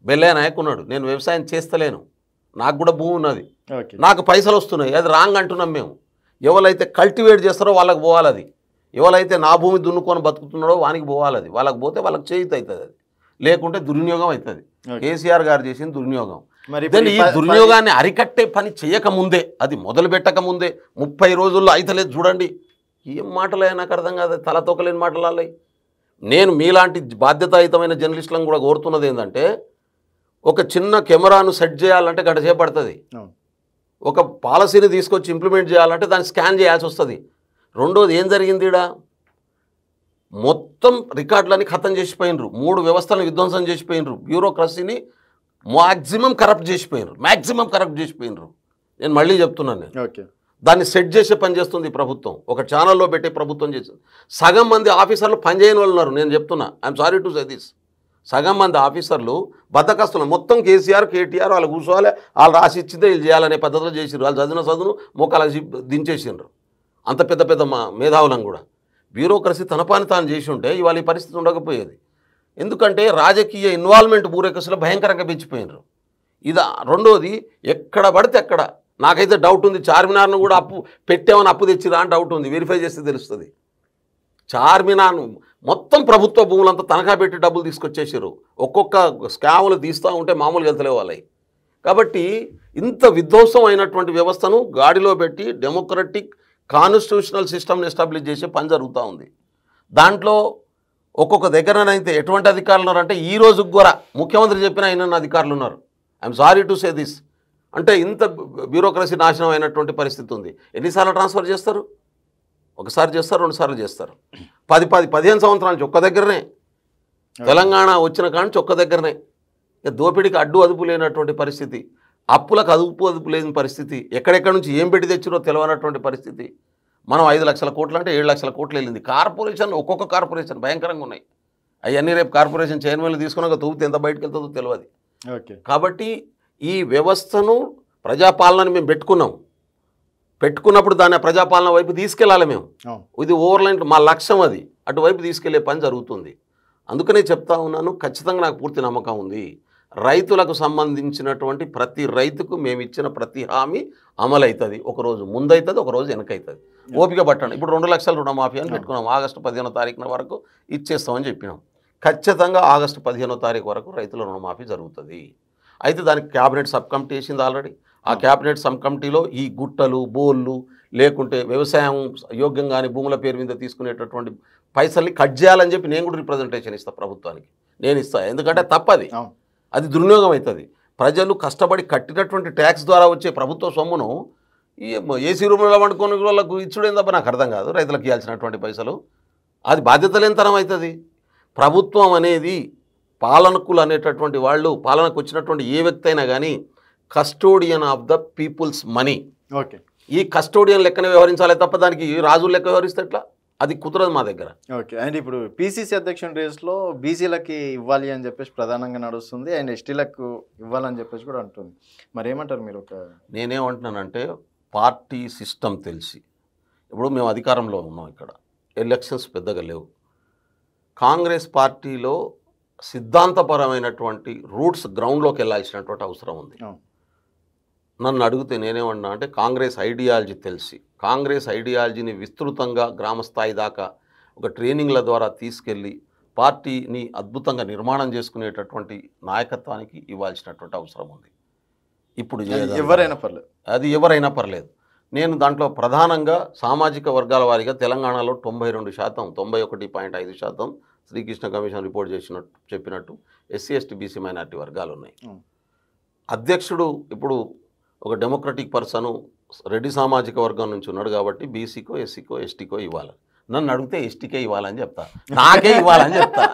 [SPEAKER 2] బెల్లయ్య నాయక్ ఉన్నాడు నేను వ్యవసాయం చేస్తలేను నాకు కూడా భూమి ఉన్నది. నాకు పైసలు వస్తున్నాయి అది రాంగ్ అంటున్నాం మేము. ఎవరైతే కల్టివేట్ చేస్తారో వాళ్ళకి పోవాలి అది ఎవరైతే నా భూమి దున్నుకొని బతుకుతున్నాడో వానికి పోవాలి అది వాళ్ళకి పోతే వాళ్ళకి చేయిత అవుతుంది అది. లేకుంటే దుర్వినియోగం అవుతుంది. కేసీఆర్ గారు చేసిన దుర్వినియోగం. దాన్ని
[SPEAKER 1] ఈ
[SPEAKER 2] దుర్వినియోగాన్ని అరికట్టే పని చేయకముందే అది మొదలు పెట్టకముందే ముప్పై రోజుల్లో అయితలేదు చూడండి. ఏం మాటలే నాకు అర్థం కాదు తల తొక్కలేని మాటలు నేను మీలాంటి బాధ్యతాయుతమైన జర్నలిస్టులను కూడా కోరుతున్నది ఏంటంటే ఒక చిన్న కెమెరాను సెట్ చేయాలంటే గంట చేపడుతుంది. ఒక పాలసీని తీసుకొచ్చి ఇంప్లిమెంట్ చేయాలంటే దాన్ని స్కాన్ చేయాల్సి వస్తుంది. రెండోది ఏం జరిగింది ఈడ? మొత్తం రికార్డులని ఖతం చేసిపోయినరు. మూడు వ్యవస్థలను విధ్వంసం చేసిపోయినరు. బ్యూరోక్రసీని మ్యాక్సిమం కరప్ట్ చేసిపోయినరు. మ్యాక్సిమం కరప్ట్ చేసిపోయినరు. నేను మళ్ళీ చెప్తున్నాను నేను.
[SPEAKER 1] ఓకే.
[SPEAKER 2] దాన్ని సెట్ చేసే పని చేస్తుంది ప్రభుత్వం. ఒక ఛానల్లో పెట్టే ప్రభుత్వం చేసింది సగం మంది ఆఫీసర్లు పనిచేయని వాళ్ళు ఉన్నారు. నేను చెప్తున్నా. I'm sorry to say this సగం మంది ఆఫీసర్లు బద్దకస్తులు. మొత్తం కేసీఆర్ కేటీఆర్ వాళ్ళు కూర్చోవాలి. వాళ్ళు రాసి ఇచ్చిందే వీళ్ళు చేయాలనే పద్ధతిలో చేసిర్రు. వాళ్ళు చదివిన చదువును మొక్కలు దించేసిండ్రు. అంత పెద్ద పెద్ద మా మేధావులను కూడా. బ్యూరోక్రసీ తన పని తాను చేసి ఉంటే ఇవాళ ఈ పరిస్థితి ఉండకపోయేది. ఎందుకంటే రాజకీయ ఇన్వాల్వ్మెంట్ బ్యూరోక్రసీలో భయంకరంగా పెంచిపోయినారు. ఇది రెండోది ఎక్కడ పడితే ఎక్కడ నాకైతే డౌట్ ఉంది చార్మినార్ను కూడా అప్పు పెట్టామని అప్పు తెచ్చిరా అని డౌట్ ఉంది వెరిఫై చేస్తే తెలుస్తుంది. చార్మినార్ను మొత్తం ప్రభుత్వ భూములంతా తనఖా పెట్టి డబ్బులు తీసుకొచ్చేసారు ఒక్కొక్క స్కాములు తీస్తూ ఉంటే మామూలుగా వెళ్తలే వాళ్ళవి కాబట్టి ఇంత విధ్వంసం అయినటువంటి వ్యవస్థను గాడిలో పెట్టి డెమోక్రటిక్ కాన్స్టిట్యూషనల్ సిస్టమ్ని ఎస్టాబ్లిష్ చేసే పని జరుగుతూ ఉంది. దాంట్లో ఒక్కొక్క దగ్గరనైతే ఎటువంటి అధికారులు ఉన్నారంటే ఈ రోజుకు కూడా ముఖ్యమంత్రి చెప్పిన ఆయన అధికారులు ఉన్నారు. I'm sorry to say this అంటే ఇంత బ్యూరోక్రసీ నాశనం అయినటువంటి పరిస్థితి ఉంది. ఎన్నిసార్లు ట్రాన్స్ఫర్ చేస్తారు? ఒకసారి చేస్తారు రెండుసార్లు చేస్తారు. పది పది పదిహేను సంవత్సరాల నుంచి ఒక్క దగ్గరనే. తెలంగాణ వచ్చిన కాడ నుంచి ఒక్క దగ్గరనే. ఇక దోపిడీకి అడ్డు అదుపు లేనటువంటి పరిస్థితి. అప్పులకు అదుపు అదుపు లేని పరిస్థితి. ఎక్కడెక్కడి నుంచి ఏం పెట్టి తెచ్చినో తెలియనటువంటి పరిస్థితి. మనం ఐదు లక్షల కోట్లు అంటే ఏడు లక్షల కోట్లు వెళ్ళింది. కార్పొరేషన్ ఒక్కొక్క కార్పొరేషన్ భయంకరంగా ఉన్నాయి. అవన్నీ రేపు కార్పొరేషన్ చైర్మన్లు తీసుకున్నాక తూపితే ఎంత బయటకు వెళ్తుందో తెలియదు.
[SPEAKER 1] ఓకే.
[SPEAKER 2] కాబట్టి ఈ వ్యవస్థను ప్రజాపాలనని మేము పెట్టుకున్నాం. పెట్టుకున్నప్పుడు దాన్ని ప్రజాపాలన వైపు తీసుకెళ్ళాలి మేము. ఇది ఓవర్లైన్ మా లక్ష్యం అది. అటువైపు తీసుకెళ్ళే పని జరుగుతుంది. అందుకనే చెప్తా ఉన్నాను ఖచ్చితంగా నాకు పూర్తి నమ్మకం ఉంది. రైతులకు సంబంధించినటువంటి ప్రతి రైతుకు మేము ఇచ్చిన ప్రతి హామీ అమలవుతుంది ఒకరోజు ముందవుతుంది ఒకరోజు వెనకవుతుంది ఓపిక పట్టండి. ఇప్పుడు రెండు లక్షల రుణమాఫీ అని పెట్టుకున్నాం. ఆగస్టు పదిహేనో తారీఖున వరకు ఇచ్చేస్తామని చెప్పినాం. ఖచ్చితంగా ఆగస్టు పదిహేనో తారీఖు వరకు రైతుల రుణమాఫీ జరుగుతుంది. అయితే దానికి క్యాబినెట్ సబ్ కమిటీ వేసింది ఆల్రెడీ. ఆ క్యాబినెట్ సబ్ కమిటీలో ఈ గుట్టలు బోళ్ళు లేకుంటే వ్యవసాయం యోగ్యంగానే భూముల పేరు మీద తీసుకునేటటువంటి పైసల్ని కట్ చేయాలని చెప్పి నేను కూడా రిప్రజెంటేషన్ ఇస్తాను ప్రభుత్వానికి. నేను ఇస్తాను ఎందుకంటే తప్పది. అది దుర్వినియోగం అవుతుంది ప్రజలు కష్టపడి కట్టినటువంటి ట్యాక్స్ ద్వారా వచ్చే ప్రభుత్వ సొమ్మును ఈ ఏసీ రూమ్లో వండుకొని వాళ్ళకు ఇచ్చుడేం తప్ప నాకు అర్థం కాదు రైతులకు ఇవ్వాల్సినటువంటి పైసలు. అది బాధ్యత లేనితనం అవుతుంది ప్రభుత్వం అనేది పాలనకులు అనేటటువంటి వాళ్ళు పాలనకు వచ్చినటువంటి ఏ వ్యక్తి అయినా కానీ custodian of the people's money.
[SPEAKER 1] Okay.
[SPEAKER 2] ఈ కస్టోడియన్ లెక్కనే వ్యవహరించాలి తప్ప దానికి రాజుల లెక్క వ్యవహరిస్తే ఎట్లా? అది కుదరదు మా దగ్గర.
[SPEAKER 1] ఓకే. అండ్ ఇప్పుడు పీసీసీ అధ్యక్షుని రేస్లో బీసీలకి ఇవ్వాలి అని చెప్పేసి ప్రధానంగా నడుస్తుంది. అండ్ ఎస్టీలకు ఇవ్వాలని చెప్పేసి కూడా అంటుంది. మరి ఏమంటారు మీరు ఒక
[SPEAKER 2] నేనేమంటున్నానంటే పార్టీ సిస్టమ్ తెలిసి ఇప్పుడు మేము అధికారంలో ఉన్నాం ఇక్కడ. ఎలక్షన్స్ పెద్దగా లేవు. కాంగ్రెస్ పార్టీలో సిద్ధాంతపరమైనటువంటి రూట్స్ గ్రౌండ్లోకి వెళ్ళాల్సినటువంటి అవసరం ఉంది. నన్ను అడిగితే నేనేమన్నా అంటే కాంగ్రెస్ ఐడియాలజీ తెలిసి కాంగ్రెస్ ఐడియాలజీని విస్తృతంగా గ్రామ స్థాయి దాకా ఒక ట్రైనింగ్ల ద్వారా తీసుకెళ్ళి పార్టీని అద్భుతంగా నిర్మాణం చేసుకునేటటువంటి నాయకత్వానికి ఇవ్వాల్సినటువంటి అవసరం ఉంది ఇప్పుడు?
[SPEAKER 1] ఎవరైనా పర్లేదు
[SPEAKER 2] అది ఎవరైనా పర్లేదు నేను దాంట్లో ప్రధానంగా సామాజిక వర్గాల వారీగా తెలంగాణలో తొంభై రెండు శాతం తొంభై ఒకటి పాయింట్ ఐదు శాతం శ్రీకృష్ణ కమిషన్ రిపోర్ట్ చేసినట్టు చెప్పినట్టు ఎస్సీ ఎస్టీ బీసీ మైనార్టీ వర్గాలు ఉన్నాయి. అధ్యక్షుడు ఇప్పుడు ఒక డెమోక్రటిక్ పర్సన్ రెడ్డి సామాజిక వర్గం నుంచి ఉన్నాడు కాబట్టి బీసీకో ఎస్సీకో ఎస్టీకో ఇవ్వాలి. నన్ను అడిగితే ఎస్టీకే ఇవ్వాలని చెప్తా. నాకే ఇవ్వాలని చెప్తా.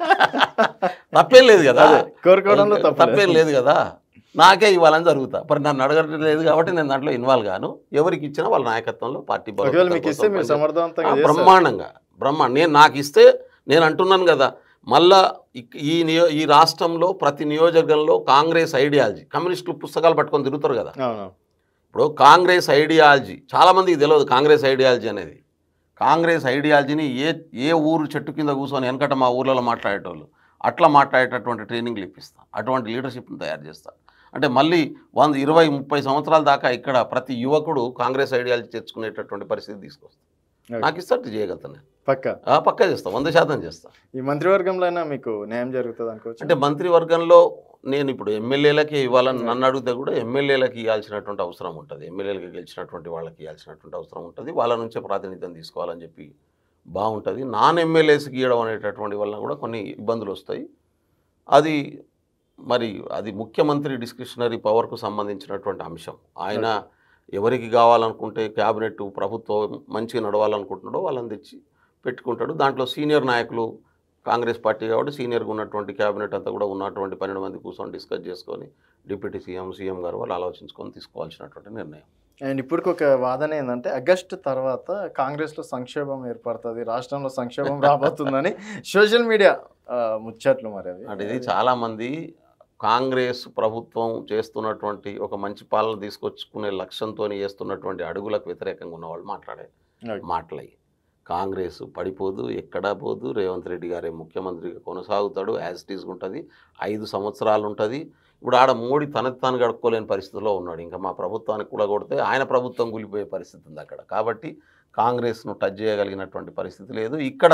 [SPEAKER 2] తప్పేం లేదు కదా.
[SPEAKER 1] కోరుకోవడంలో తప్పు
[SPEAKER 2] లేదు కదా. నాకే ఇవ్వాలని జరుగుతా. మరి నన్ను అడగడం లేదు కాబట్టి నేను దాంట్లో ఇన్వాల్వ్ గాను. ఎవరికి ఇచ్చినా వాళ్ళ నాయకత్వంలో పార్టీ. బ్రహ్మాండంగా. బ్రహ్మాండ నేను నాకు ఇస్తే నేను అంటున్నాను కదా. మళ్ళా ఈ నియో ఈ రాష్ట్రంలో ప్రతి నియోజకవర్గంలో కాంగ్రెస్ ఐడియాలజీ కమ్యూనిస్టులు పుస్తకాలు పట్టుకొని తిరుగుతారు కదా. ఇప్పుడు కాంగ్రెస్ ఐడియాలజీ చాలామందికి తెలియదు కాంగ్రెస్ ఐడియాలజీ అనేది. కాంగ్రెస్ ఐడియాలజీని ఏ ఏ ఊరు చెట్టు కింద కూర్చొని వెనకట మా ఊర్లలో మాట్లాడేటోళ్ళు అట్లా మాట్లాడేటటువంటి ట్రైనింగ్లు ఇప్పిస్తా అటువంటి లీడర్షిప్ని తయారు చేస్తా అంటే మళ్ళీ వంద ఇరవై ముప్పై సంవత్సరాల దాకా ఇక్కడ ప్రతి యువకుడు కాంగ్రెస్ ఐడియాలజీ తెచ్చుకునేటటువంటి పరిస్థితి తీసుకొస్తా నాకు ఇస్తే చేయగలుగుతాను నేను.
[SPEAKER 1] పక్క?
[SPEAKER 2] ఆ, పక్కా చేస్తా. వంద శాతం చేస్తా.
[SPEAKER 1] ఈ మంత్రివర్గంలో అయినా మీకు న్యాయం జరుగుతుంది అనుకోవచ్చు?
[SPEAKER 2] అంటే మంత్రివర్గంలో నేను ఇప్పుడు ఎమ్మెల్యేలకి ఇవ్వాలని నన్ను అడిగితే కూడా ఎమ్మెల్యేలకు ఇవ్వాల్సినటువంటి అవసరం ఉంటుంది. ఎమ్మెల్యేలకు గెలిచినటువంటి వాళ్ళకి ఇవ్వాల్సినటువంటి అవసరం ఉంటుంది. వాళ్ళ నుంచే ప్రాతినిధ్యం తీసుకోవాలని చెప్పి బాగుంటుంది. నాన్ ఎమ్మెల్యేస్కి ఇవ్వడం అనేటటువంటి వల్ల కూడా కొన్ని ఇబ్బందులు వస్తాయి. అది మరి అది ముఖ్యమంత్రి డిస్క్రిషనరీ పవర్కు సంబంధించినటువంటి అంశం. ఆయన ఎవరికి కావాలనుకుంటే క్యాబినెట్ ప్రభుత్వం మంచిగా నడవాలనుకుంటున్నాడో వాళ్ళని తెచ్చి పెట్టుకుంటాడు. దాంట్లో సీనియర్ నాయకులు కాంగ్రెస్ పార్టీ కాబట్టి సీనియర్గా ఉన్నటువంటి క్యాబినెట్ అంతా కూడా ఉన్నటువంటి పన్నెండు మంది కూర్చొని డిస్కస్ చేసుకొని డిప్యూటీ సీఎం సీఎం గారు వాళ్ళు ఆలోచించుకొని తీసుకోవాల్సినటువంటి నిర్ణయం.
[SPEAKER 1] అండ్ ఇప్పటికి ఒక వాదన ఏంటంటే ఆగస్టు తర్వాత కాంగ్రెస్లో సంక్షోభం ఏర్పడుతుంది రాష్ట్రంలో సంక్షోభం రాబోతుందని సోషల్ మీడియా ముచ్చట్లు మరి అవి.
[SPEAKER 2] అంటే ఇది చాలామంది కాంగ్రెస్ ప్రభుత్వం చేస్తున్నటువంటి ఒక మంచి పాలన తీసుకొచ్చుకునే లక్ష్యంతో చేస్తున్నటువంటి అడుగులకు వ్యతిరేకంగా ఉన్నవాళ్ళు మాట్లాడే. మాటలయ్యి కాంగ్రెస్ పడిపోదు ఎక్కడా పోదు. రేవంత్ రెడ్డి గారే ముఖ్యమంత్రిగా కొనసాగుతాడు యాజ్ ఇట్ ఈజ్ ఉంటుంది. ఐదు సంవత్సరాలు ఉంటుంది ఇప్పుడు ఆడ మోడీ తనది తాను గడుపుకోలేని పరిస్థితిలో ఉన్నాడు. ఇంకా మా ప్రభుత్వానికి కూడా కొడితే ఆయన ప్రభుత్వం కూలిపోయే పరిస్థితి ఉంది అక్కడ. కాబట్టి కాంగ్రెస్ను టచ్ చేయగలిగినటువంటి పరిస్థితి లేదు. ఇక్కడ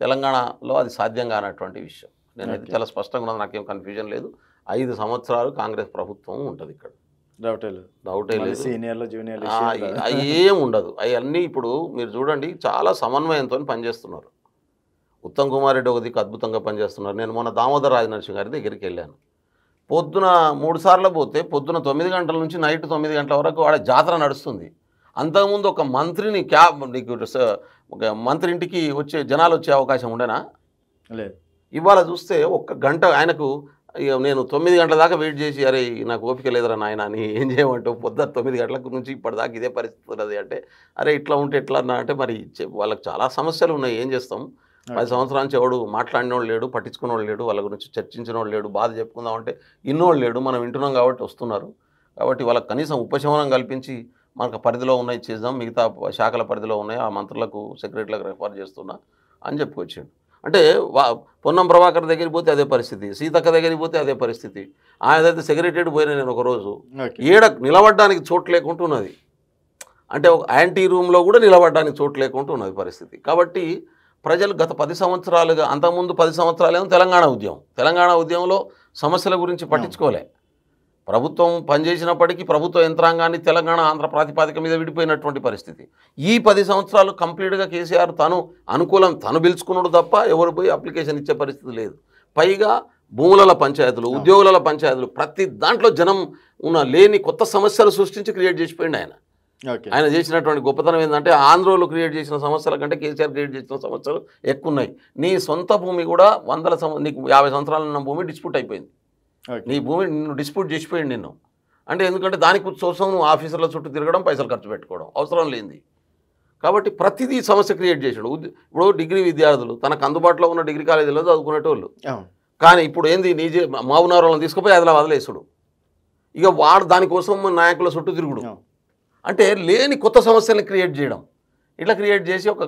[SPEAKER 2] తెలంగాణలో అది సాధ్యం కానటువంటి విషయం. నేనైతే
[SPEAKER 1] Okay.
[SPEAKER 2] చాలా స్పష్టంగా ఉన్నది. నాకేం కన్ఫ్యూజన్ లేదు. ఐదు సంవత్సరాలు కాంగ్రెస్ ప్రభుత్వం ఉంటుంది ఇక్కడ.
[SPEAKER 1] డౌటే లేదు. సీనియర్లు జూనియర్లు
[SPEAKER 2] అవి ఏం ఉండదు. అవన్నీ ఇప్పుడు మీరు చూడండి చాలా సమన్వయంతో పనిచేస్తున్నారు. ఉత్తమ్ కుమార్ రెడ్డి ఒక దిక్కు అద్భుతంగా పనిచేస్తున్నారు. నేను మొన్న దామోదర్ రాజనరసింహ గారి దగ్గరికి వెళ్ళాను. పొద్దున మూడు సార్లు పోతే పొద్దున తొమ్మిది గంటల నుంచి నైట్ తొమ్మిది గంటల వరకు ఆడ జాతర నడుస్తుంది. అంతకుముందు ఒక మంత్రిని క్యాబ్ నీకు ఒక మంత్రి ఇంటికి వచ్చే జనాలు వచ్చే అవకాశం ఉండేనా?
[SPEAKER 1] లేదు.
[SPEAKER 2] ఇవాళ చూస్తే ఒక్క గంట ఆయనకు ఇక నేను తొమ్మిది గంటల దాకా వెయిట్ చేసి అరే నాకు ఓపిక లేదురా నాయన అని ఏం చేయమంటావు? పొద్దున్న తొమ్మిది గంటలకు నుంచి ఇప్పటిదాకా ఇదే పరిస్థితి ఉన్నది అంటే అరే ఇట్లా ఉంటే ఎట్లా అన్నా అంటే మరి వాళ్ళకి చాలా సమస్యలు ఉన్నాయి ఏం చేస్తాం? పది సంవత్సరాల నుంచి ఎవడు మాట్లాడినోడు లేడు పట్టించుకున్నోడు లేడు వాళ్ళ గురించి చర్చించినోడు లేడు బాధ చెప్పుకుందాం అంటే ఇన్నోడు లేడు మనం వింటున్నాం కాబట్టి వస్తున్నారు. కాబట్టి వాళ్ళకి కనీసం ఉపశమనం కల్పించి మనకు పరిధిలో ఉన్నాయి చేద్దాం మిగతా శాఖల పరిధిలో ఉన్నాయి ఆ మంత్రులకు సెక్రటరీలకు రెఫర్ చేస్తున్నా అని చెప్పుకొచ్చాడు. అంటే వా పొన్నం ప్రభాకర్ దగ్గరికి పోతే అదే పరిస్థితి సీతక్క దగ్గరికి పోతే అదే పరిస్థితి. ఆయన అయితే సెక్రటరీ పోయినా నేను ఒకరోజు ఏడ నిలబడడానికి చోటు లేకుండా ఉన్నది. అంటే ఒక యాంటీ రూమ్లో కూడా నిలబడడానికి చోటు లేకుండా ఉన్నది పరిస్థితి. కాబట్టి ప్రజలు గత పది సంవత్సరాలుగా అంతకుముందు పది సంవత్సరాలేమో తెలంగాణ ఉద్యమం. తెలంగాణ ఉద్యమంలో సమస్యల గురించి పట్టించుకోలే. ప్రభుత్వం పనిచేసినప్పటికీ ప్రభుత్వ యంత్రాంగాన్ని తెలంగాణ ఆంధ్ర ప్రాతిపాదిక మీద విడిపోయినటువంటి పరిస్థితి. ఈ పది సంవత్సరాలు కంప్లీట్గా కేసీఆర్ తను అనుకూలం తను పిలుచుకున్నాడు తప్ప ఎవరు పోయి అప్లికేషన్ ఇచ్చే పరిస్థితి లేదు. పైగా భూముల పంచాయతీలు ఉద్యోగుల పంచాయతీలు ప్రతి దాంట్లో జనం ఉన్న లేని కొత్త సమస్యలు సృష్టించి క్రియేట్ చేసిపోయింది ఆయన. ఆయన చేసినటువంటి గొప్పతనం ఏంటంటే ఆంధ్రలో క్రియేట్ చేసిన సమస్యల కంటే కేసీఆర్ క్రియేట్ చేసిన సమస్యలు ఎక్కువ ఉన్నాయి నీ సొంత భూమి కూడా వందల సం నీకు యాభై సంవత్సరాలు ఉన్న భూమి డిస్ప్యూట్ అయిపోయింది. నీ భూమి నిన్ను డిస్ప్యూట్ చేసిపోయింది నిన్ను. అంటే ఎందుకంటే దానికి కోసం నువ్వు ఆఫీసర్ల చుట్టూ తిరగడం పైసలు ఖర్చు పెట్టుకోవడం అవసరం లేనిది. కాబట్టి ప్రతిదీ సమస్య క్రియేట్ చేసాడు ఉద్- ఇప్పుడు డిగ్రీ విద్యార్థులు తనకు అందుబాటులో ఉన్న డిగ్రీ కాలేజీలో చదువుకునేటోళ్ళు. కానీ ఇప్పుడు ఏంది నీజే వాళ్ళని తీసుకుపోయి హైదరాబాద్లో వేసుడు. ఇక వాడు దానికోసం నాయకుల చుట్టూ తిరుగుడు. అంటే లేని కొత్త సమస్యల్ని క్రియేట్ చేయడం. ఇట్లా క్రియేట్ చేసి ఒక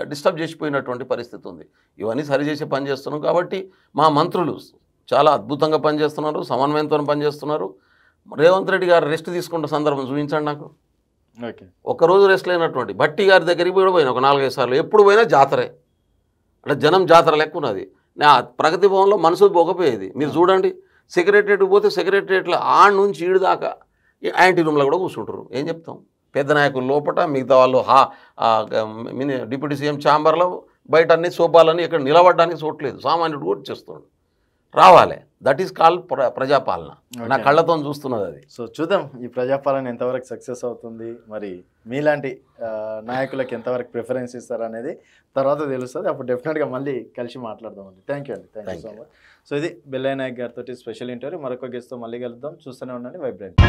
[SPEAKER 2] డిస్టర్బ్ చేసిపోయినటువంటి పరిస్థితి ఉంది. ఇవన్నీ సరిచేసే పని చేస్తున్నాం కాబట్టి మా మంత్రులు చాలా అద్భుతంగా పనిచేస్తున్నారు సమన్వయంతో పనిచేస్తున్నారు. రేవంత్ రెడ్డి గారు రెస్ట్ తీసుకున్న సందర్భం చూపించండి నాకు.
[SPEAKER 1] ఓకే.
[SPEAKER 2] ఒక్కరోజు రెస్ట్ లేనటువంటి భట్టి గారి దగ్గరికి కూడా పోయినా ఒక నాలుగైదు సార్లు ఎప్పుడు పోయినా జాతరే. అంటే జనం జాతర లెక్క ఉన్నది. నా ప్రగతి భవన్లో మనసు పోకపోయేది. మీరు చూడండి సెక్రటరియట్ పోతే సెక్రటరియట్లో ఆడ నుంచి ఈడు దాకా ఈ యాంటీ రూమ్లో కూడా కూర్చుంటారు ఏం చెప్తాం? పెద్ద నాయకులు లోపట మిగతా వాళ్ళు హా ఆ, డిప్యూటీ సీఎం ఛాంబర్లో బయట అన్ని సోపాలని ఇక్కడ నిలబడడానికి చూడలేదు సామాన్యుడు కూడా చేస్తున్నాడు రావాలి. దట్ ఈస్ కాల్ ప్ర ప్రజాపాలన. నా. కళ్ళతో చూస్తున్నది అది.
[SPEAKER 1] సో చూద్దాం ఈ ప్రజాపాలన ఎంతవరకు సక్సెస్ అవుతుంది మరి మీలాంటి నాయకులకు ఎంతవరకు ప్రిఫరెన్స్ ఇస్తారు అనేది తర్వాత తెలుస్తుంది. అప్పుడు డెఫినెట్గా మళ్ళీ కలిసి మాట్లాడదాం అండి. థ్యాంక్ యూ అండి. Thank you so. Much so ఇది బెల్లయ్య నాయక్ గారితో స్పెషల్ ఇంటర్వ్యూ మరొక గెస్ట్తో మళ్ళీ కలుద్దాం. చూస్తూనే ఉండండి. వైబ్రెంట్